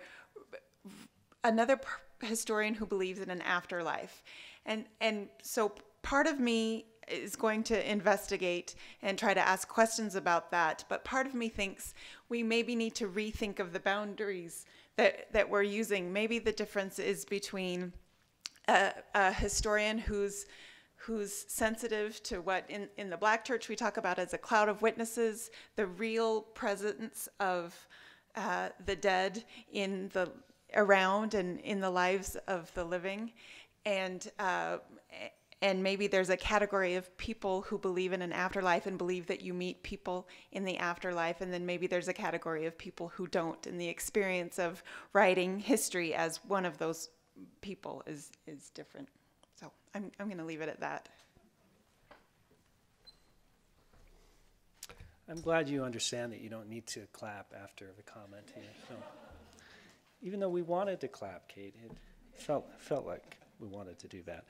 another historian who believes in an afterlife. And, and so part of me is going to investigate and try to ask questions about that. But part of me thinks we maybe need to rethink of the boundaries that, that we're using. Maybe the difference is between a, a historian who's who's sensitive to what in, in the black church we talk about as a cloud of witnesses, the real presence of uh, the dead in the around and in the lives of the living and uh, and maybe there's a category of people who believe in an afterlife and believe that you meet people in the afterlife and then maybe there's a category of people who don't and the experience of writing history as one of those people is is different. So i'm, I'm going to leave it at that. I'm glad you understand that you don't need to clap after the comment here. So even though we wanted to clap kate it felt felt like we wanted to do that.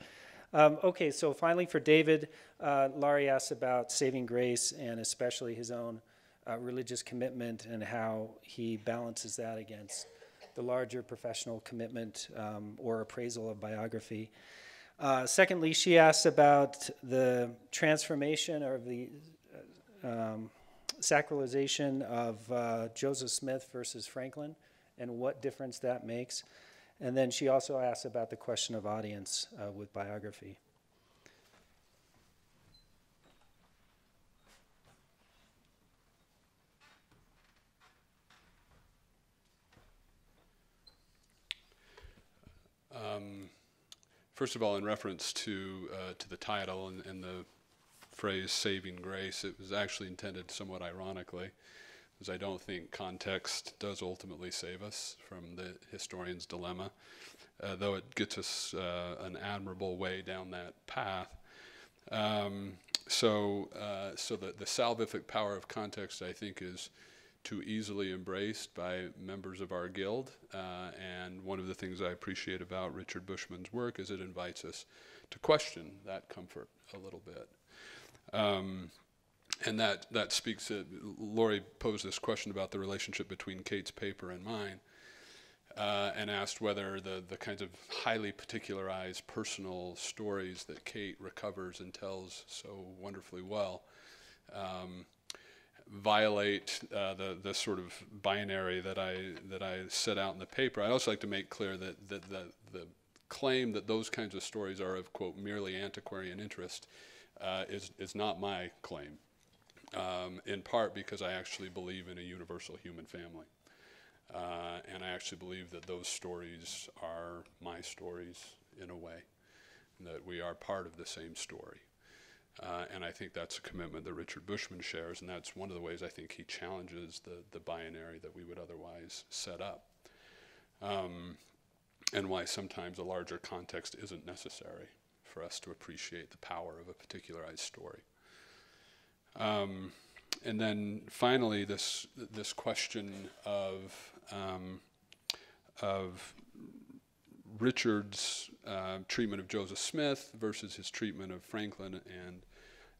Um, okay, so finally for David, uh, Laurie asks about saving grace and especially his own uh, religious commitment and how he balances that against the larger professional commitment um, or appraisal of biography. Uh, secondly, she asks about the transformation or the uh, um, sacralization of uh, Joseph Smith versus Franklin and what difference that makes. And then she also asks about the question of audience uh, with biography. Um, first of all, in reference to uh, to the title and, and the phrase "saving grace," it was actually intended somewhat ironically because I don't think context does ultimately save us from the historian's dilemma, uh, though it gets us uh, an admirable way down that path. Um, so, uh, so the, the salvific power of context, I think, is too easily embraced by members of our guild. Uh, and one of the things I appreciate about Richard Bushman's work is it invites us to question that comfort a little bit. Um, and that, that speaks, to, Laurie posed this question about the relationship between Kate's paper and mine. Uh, and asked whether the, the kinds of highly particularized personal stories that Kate recovers and tells so wonderfully well um, violate uh, the, the sort of binary that I, that I set out in the paper. I'd also like to make clear that, that the, the claim that those kinds of stories are of, quote, merely antiquarian interest uh, is, is not my claim, um, in part because I actually believe in a universal human family. Uh, and I actually believe that those stories are my stories in a way, that we are part of the same story. Uh, and I think that's a commitment that Richard Bushman shares, and that's one of the ways I think he challenges the, the binary that we would otherwise set up. Um, and why sometimes a larger context isn't necessary for us to appreciate the power of a particularized story. Um, and then finally, this this question of um, of Richard's uh, treatment of Joseph Smith versus his treatment of Franklin and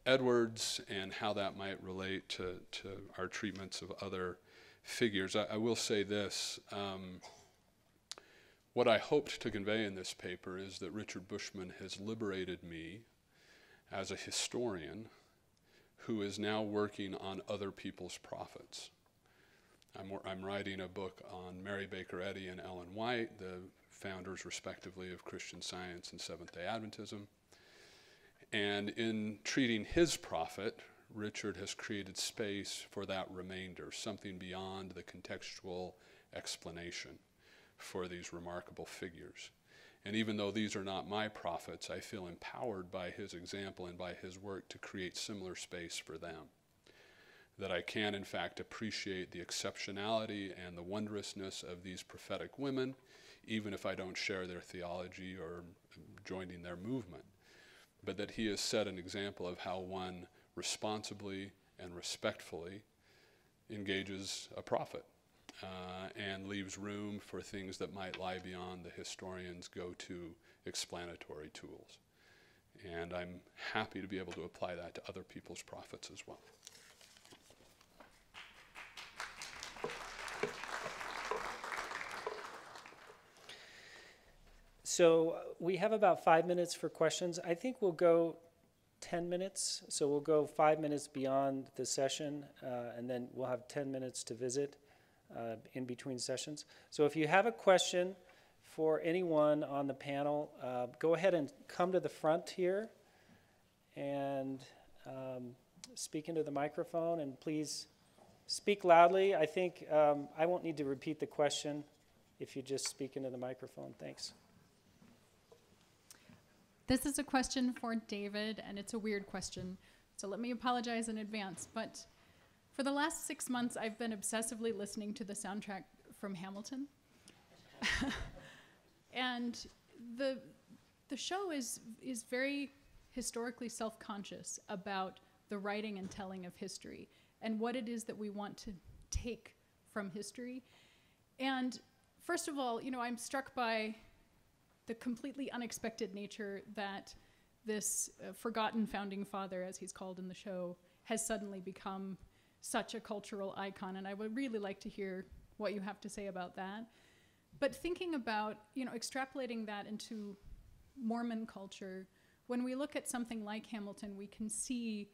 Edwards, and how that might relate to, to our treatments of other figures. I, I will say this. Um, what I hoped to convey in this paper is that Richard Bushman has liberated me as a historian who is now working on other people's prophets. I'm, I'm writing a book on Mary Baker Eddy and Ellen White, the founders, respectively, of Christian Science and Seventh day Adventism. And in treating his prophet, Richard has created space for that remainder, something beyond the contextual explanation for these remarkable figures. And even though these are not my prophets, I feel empowered by his example and by his work to create similar space for them. That I can, in fact, appreciate the exceptionality and the wondrousness of these prophetic women, even if I don't share their theology or joining their movement. But that he has set an example of how one responsibly and respectfully engages a prophet uh, and leaves room for things that might lie beyond the historian's go to explanatory tools. And I'm happy to be able to apply that to other people's prophets as well. So we have about five minutes for questions. I think we'll go 10 minutes. So we'll go five minutes beyond the session, uh, and then we'll have 10 minutes to visit uh, in between sessions. So if you have a question for anyone on the panel, uh, go ahead and come to the front here and um, speak into the microphone. And please speak loudly. I think um, I won't need to repeat the question if you just speak into the microphone. Thanks. This is a question for David, and it's a weird question. So let me apologize in advance. But for the last six months, I've been obsessively listening to the soundtrack from Hamilton. <laughs> and the, the show is, is very historically self conscious about the writing and telling of history and what it is that we want to take from history. And first of all, you know, I'm struck by the completely unexpected nature that this uh, forgotten founding father, as he's called in the show, has suddenly become such a cultural icon, and I would really like to hear what you have to say about that. But thinking about, you know, extrapolating that into Mormon culture, when we look at something like Hamilton, we can see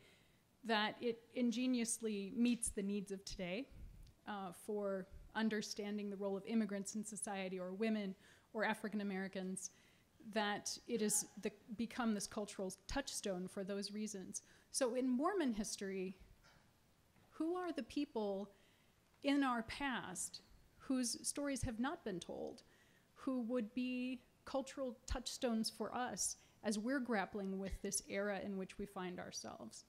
that it ingeniously meets the needs of today uh, for understanding the role of immigrants in society or women or African Americans, that it has become this cultural touchstone for those reasons. So in Mormon history, who are the people in our past whose stories have not been told, who would be cultural touchstones for us as we're grappling with this era in which we find ourselves?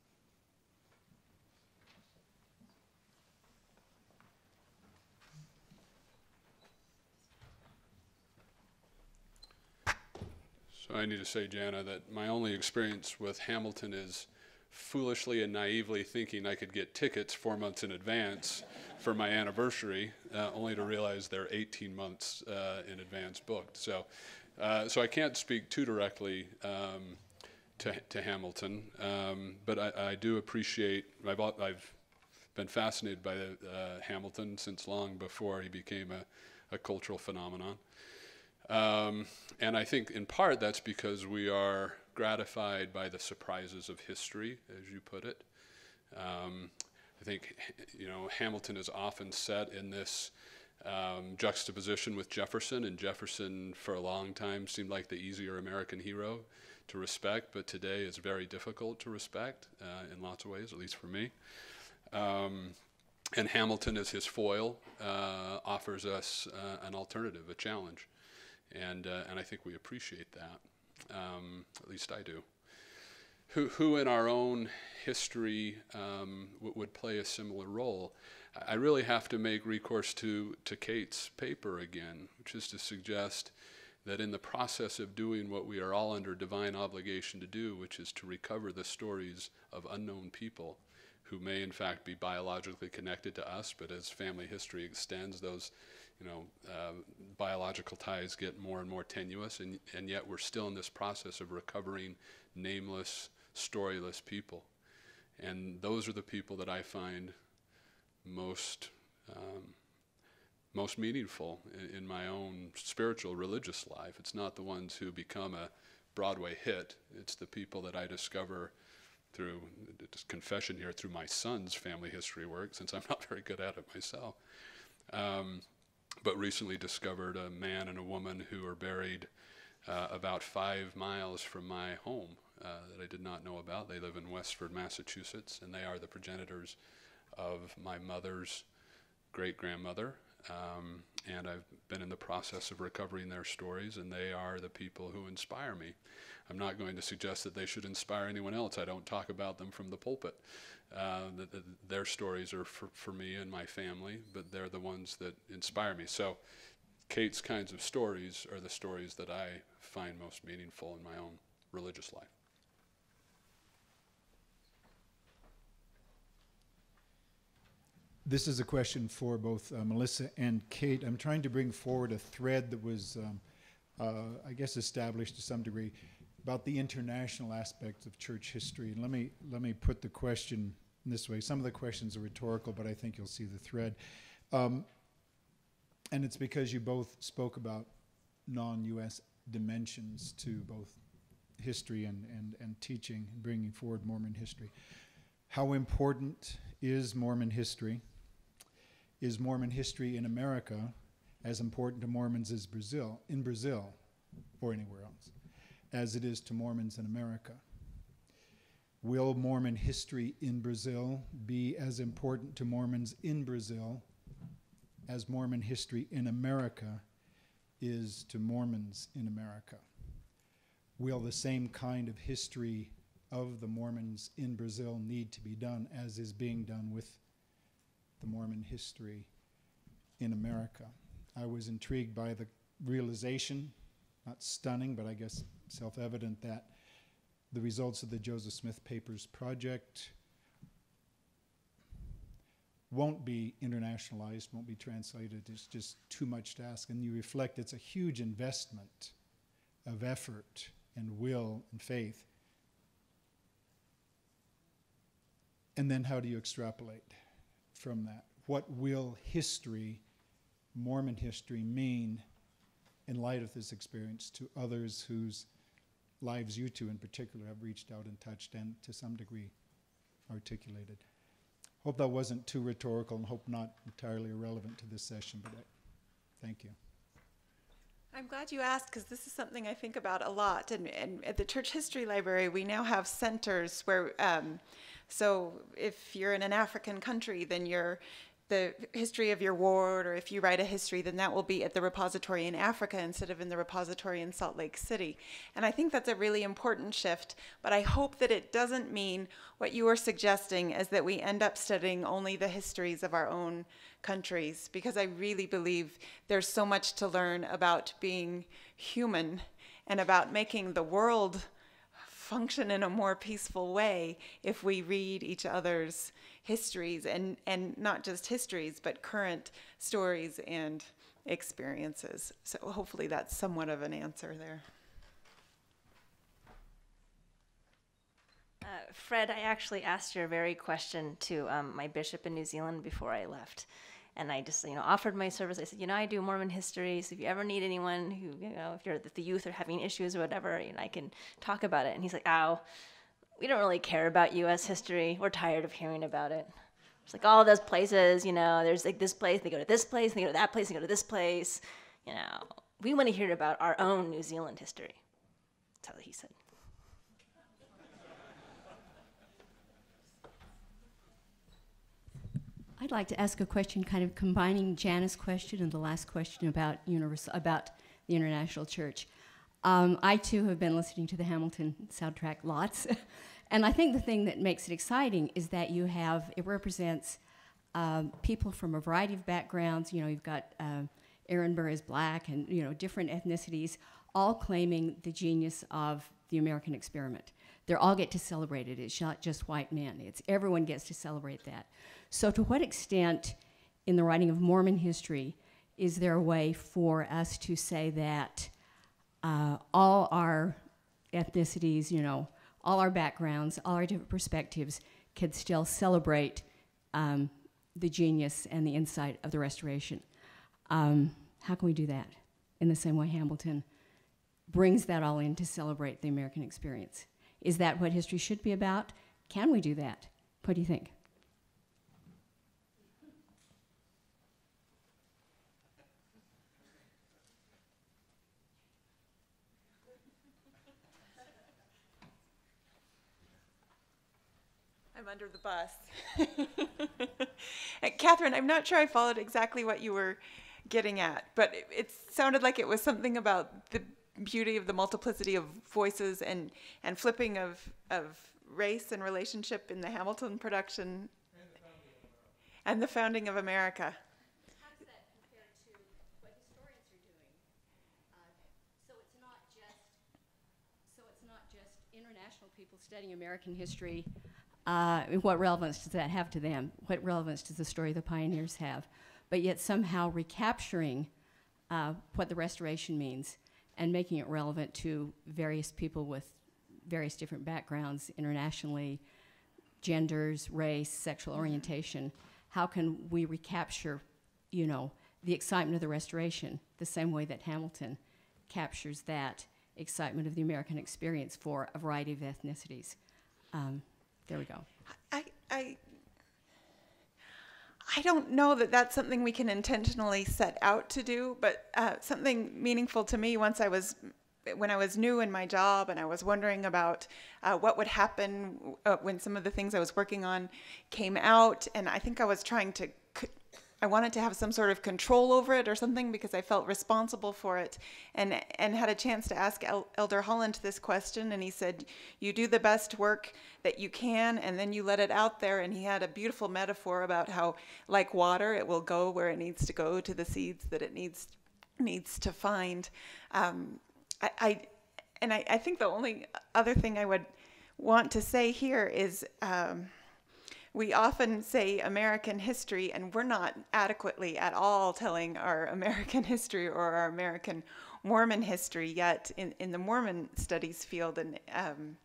So I need to say, Jana, that my only experience with Hamilton is foolishly and naively thinking I could get tickets four months in advance for my anniversary, uh, only to realize they're 18 months uh, in advance booked. So, uh, so I can't speak too directly um, to, to Hamilton, um, but I, I do appreciate. I've, I've been fascinated by uh, Hamilton since long before he became a, a cultural phenomenon. Um, and I think in part that's because we are gratified by the surprises of history, as you put it. Um, I think, you know, Hamilton is often set in this um, juxtaposition with Jefferson, and Jefferson for a long time seemed like the easier American hero to respect, but today is very difficult to respect uh, in lots of ways, at least for me. Um, and Hamilton, as his foil, uh, offers us uh, an alternative, a challenge and uh, and I think we appreciate that. Um, at least I do. Who who in our own history um, would play a similar role? I really have to make recourse to to Kate's paper again, which is to suggest that in the process of doing what we are all under divine obligation to do, which is to recover the stories of unknown people who may in fact be biologically connected to us, but as family history extends, those you know, uh, biological ties get more and more tenuous, and, and yet we're still in this process of recovering nameless, storyless people. And those are the people that I find most, um, most meaningful in, in my own spiritual, religious life. It's not the ones who become a Broadway hit, it's the people that I discover through confession here through my son's family history work, since I'm not very good at it myself. Um, but recently discovered a man and a woman who are buried uh, about five miles from my home uh, that I did not know about. They live in Westford, Massachusetts, and they are the progenitors of my mother's great grandmother. Um, and I've been in the process of recovering their stories, and they are the people who inspire me. I'm not going to suggest that they should inspire anyone else. I don't talk about them from the pulpit. Uh, the, the, their stories are for, for me and my family, but they're the ones that inspire me. So, Kate's kinds of stories are the stories that I find most meaningful in my own religious life. This is a question for both uh, Melissa and Kate. I'm trying to bring forward a thread that was, um, uh, I guess, established to some degree about the international aspects of church history. And let me let me put the question this way. Some of the questions are rhetorical, but I think you'll see the thread. Um, and it's because you both spoke about non-U.S. dimensions to both history and, and, and teaching and bringing forward Mormon history. How important is Mormon history? Is Mormon history in America as important to Mormons as Brazil, in Brazil, or anywhere else, as it is to Mormons in America? Will Mormon history in Brazil be as important to Mormons in Brazil as Mormon history in America is to Mormons in America? Will the same kind of history of the Mormons in Brazil need to be done as is being done with the Mormon history in America? I was intrigued by the realization, not stunning, but I guess self evident, that the results of the Joseph Smith Papers project won't be internationalized, won't be translated. It's just too much to ask. And you reflect it's a huge investment of effort and will and faith. And then how do you extrapolate from that? What will history, Mormon history, mean in light of this experience to others whose lives you two in particular have reached out and touched and to some degree articulated. Hope that wasn't too rhetorical and hope not entirely irrelevant to this session, but I, thank you. I'm glad you asked because this is something I think about a lot. And, and, at the Church History Library, we now have centers where, um, so if you're in an African country, then you're the history of your ward, or if you write a history, then that will be at the repository in Africa instead of in the repository in Salt Lake City. And I think that's a really important shift, but I hope that it doesn't mean what you are suggesting is that we end up studying only the histories of our own countries, because I really believe there's so much to learn about being human and about making the world function in a more peaceful way if we read each other's histories and, and not just histories, but current stories and experiences. So hopefully that's somewhat of an answer there. Uh, Fred, I actually asked your very question to um, my bishop in New Zealand before I left. And I just, you know, offered my service. I said, you know, I do Mormon history, so if you ever need anyone who, you know, if you're if the youth are having issues or whatever, you know, I can talk about it. And he's like, oh, we don't really care about U.S. history. We're tired of hearing about it. It's like all those places, you know, there's like this place, they go to this place, they go to that place, they go to this place. You know, we want to hear about our own New Zealand history. That's how he said. I'd like to ask a question, kind of combining Janice's question and the last question about universal, about the international church. Um, I too have been listening to the Hamilton soundtrack lots, <laughs> and I think the thing that makes it exciting is that you have it represents um, people from a variety of backgrounds. You know, you've got uh, Aaron Burr is black, and you know different ethnicities, all claiming the genius of the American experiment. They all get to celebrate it. It's not just white men. It's everyone gets to celebrate that. So, to what extent, in the writing of Mormon history, is there a way for us to say that uh, all our ethnicities, you know, all our backgrounds, all our different perspectives can still celebrate um, the genius and the insight of the Restoration? Um, how can we do that in the same way Hamilton brings that all in to celebrate the American experience? Is that what history should be about? Can we do that? What do you think? Under the bus. <laughs> Catherine, I'm not sure I followed exactly what you were getting at, but it, it, sounded like it was something about the beauty of the multiplicity of voices and, and flipping of, of race and relationship in the Hamilton production and the founding of America. How does that compare to what historians are doing? Uh, so it's not just so it's not just international people studying American history uh, what relevance does that have to them? What relevance does the story of the pioneers have? But yet somehow recapturing uh, what the restoration means and making it relevant to various people with various different backgrounds internationally, genders, race, sexual orientation. How can we recapture, you know, the excitement of the restoration the same way that Hamilton captures that excitement of the American experience for a variety of ethnicities? Um, there we go. I, I, I don't know that that's something we can intentionally set out to do, but uh, something meaningful to me once I was when I was new in my job and I was wondering about uh, what would happen uh, when some of the things I was working on came out, and I think I was trying to I wanted to have some sort of control over it or something because I felt responsible for it and and had a chance to ask El- Elder Holland this question and he said you do the best work that you can and then you let it out there. And he had a beautiful metaphor about how like water it will go where it needs to go to the seeds that it needs needs to find. Um, I, I, and I, I, think the only other thing I would want to say here is um, we often say American history, and we're not adequately at all telling our <laughs> American history or our American Mormon history yet in, in the Mormon studies field. And um,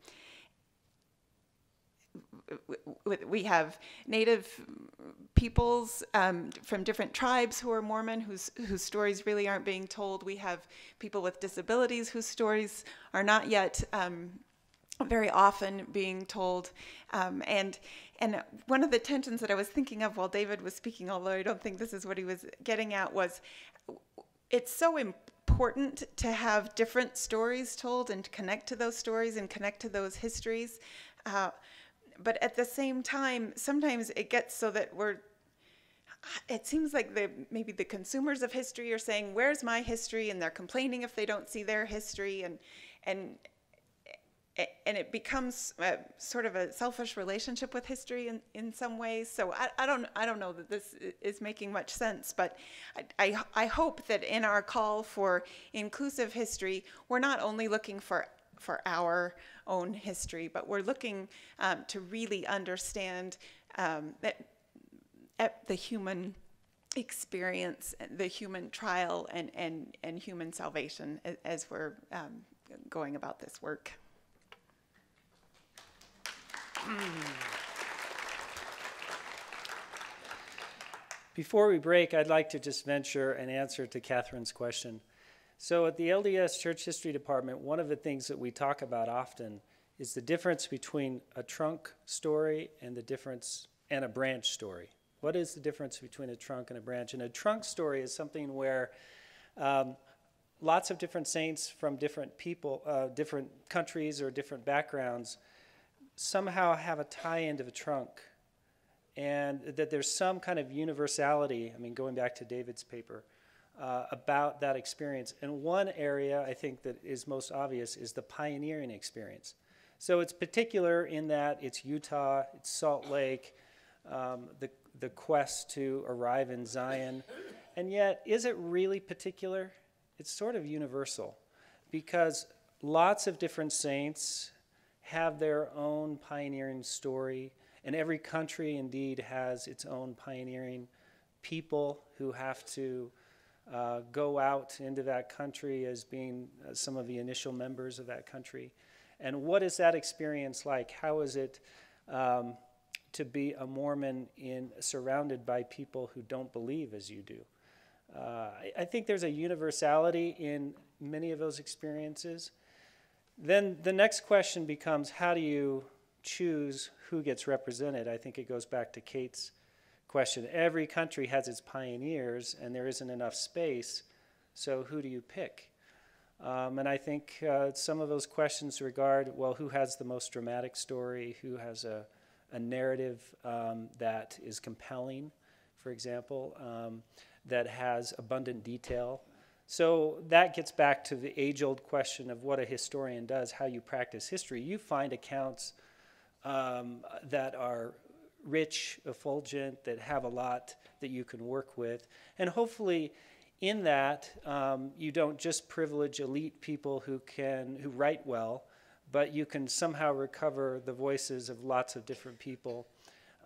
we have native peoples um, from different tribes who are Mormon, whose whose stories really aren't being told. We have people with disabilities whose stories are not yet um, very often being told, um, and and one of the tensions that I was thinking of while David was speaking, although I don't think this is what he was getting at, was it's so important to have different stories told and to connect to those stories and connect to those histories. Uh, but at the same time, sometimes it gets so that we're it seems like the maybe the consumers of history are saying where's my history and they're complaining if they don't see their history and and and it becomes uh, sort of a selfish relationship with history in, in some ways. So I, I don't I don't know that this is making much sense, but I, I, I hope that in our call for inclusive history, we're not only looking for for our own history, but we're looking um, to really understand um, that at the human experience, the human trial, and, and, and human salvation a- as we're um, going about this work. Before we break, I'd like to just venture an answer to Catherine's question. So, at the LDS Church History Department, one of the things that we talk about often is the difference between a trunk story and the difference and a branch story. What is the difference between a trunk and a branch? And a trunk story is something where um, lots of different saints from different people, uh, different countries, or different backgrounds somehow have a tie into the trunk and that there's some kind of universality. I mean, going back to David's paper uh, about that experience. And one area I think that is most obvious is the pioneering experience. So it's particular in that it's Utah, it's Salt Lake, um, the the quest to arrive in Zion, and yet is it really particular? It's sort of universal, because lots of different saints have their own pioneering story, and every country indeed has its own pioneering people who have to uh, go out into that country as being uh, some of the initial members of that country. And what is that experience like? How is it um, to be a Mormon in surrounded by people who don't believe as you do? Uh, I, I think there's a universality in many of those experiences. Then the next question becomes how do you choose who gets represented? I think it goes back to Kate's question. Every country has its pioneers, and there isn't enough space, so who do you pick? Um, and I think uh, some of those questions regard well, who has the most dramatic story? Who has a, a narrative um, that is compelling, for example, um, that has abundant detail? So that gets back to the age old question of what a historian does, how you practice history. You find accounts um, that are rich, effulgent, that have a lot that you can work with. And hopefully, in that, um, you don't just privilege elite people who can who write well, but you can somehow recover the voices of lots of different people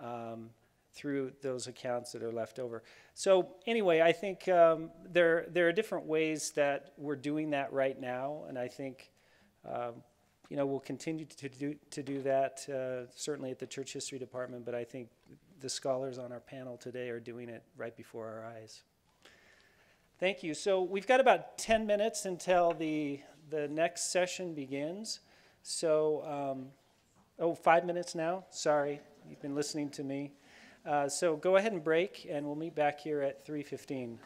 um, through those accounts that are left over. So anyway, I think um, there there are different ways that we're doing that right now, and I think. Um, you know, we'll continue to do, to do that, uh, certainly at the Church History Department, but I think the scholars on our panel today are doing it right before our eyes. Thank you. So we've got about 10 minutes until the, the next session begins. So, um, oh, five minutes now? Sorry, you've been listening to me. Uh, so go ahead and break, and we'll meet back here at 3.15.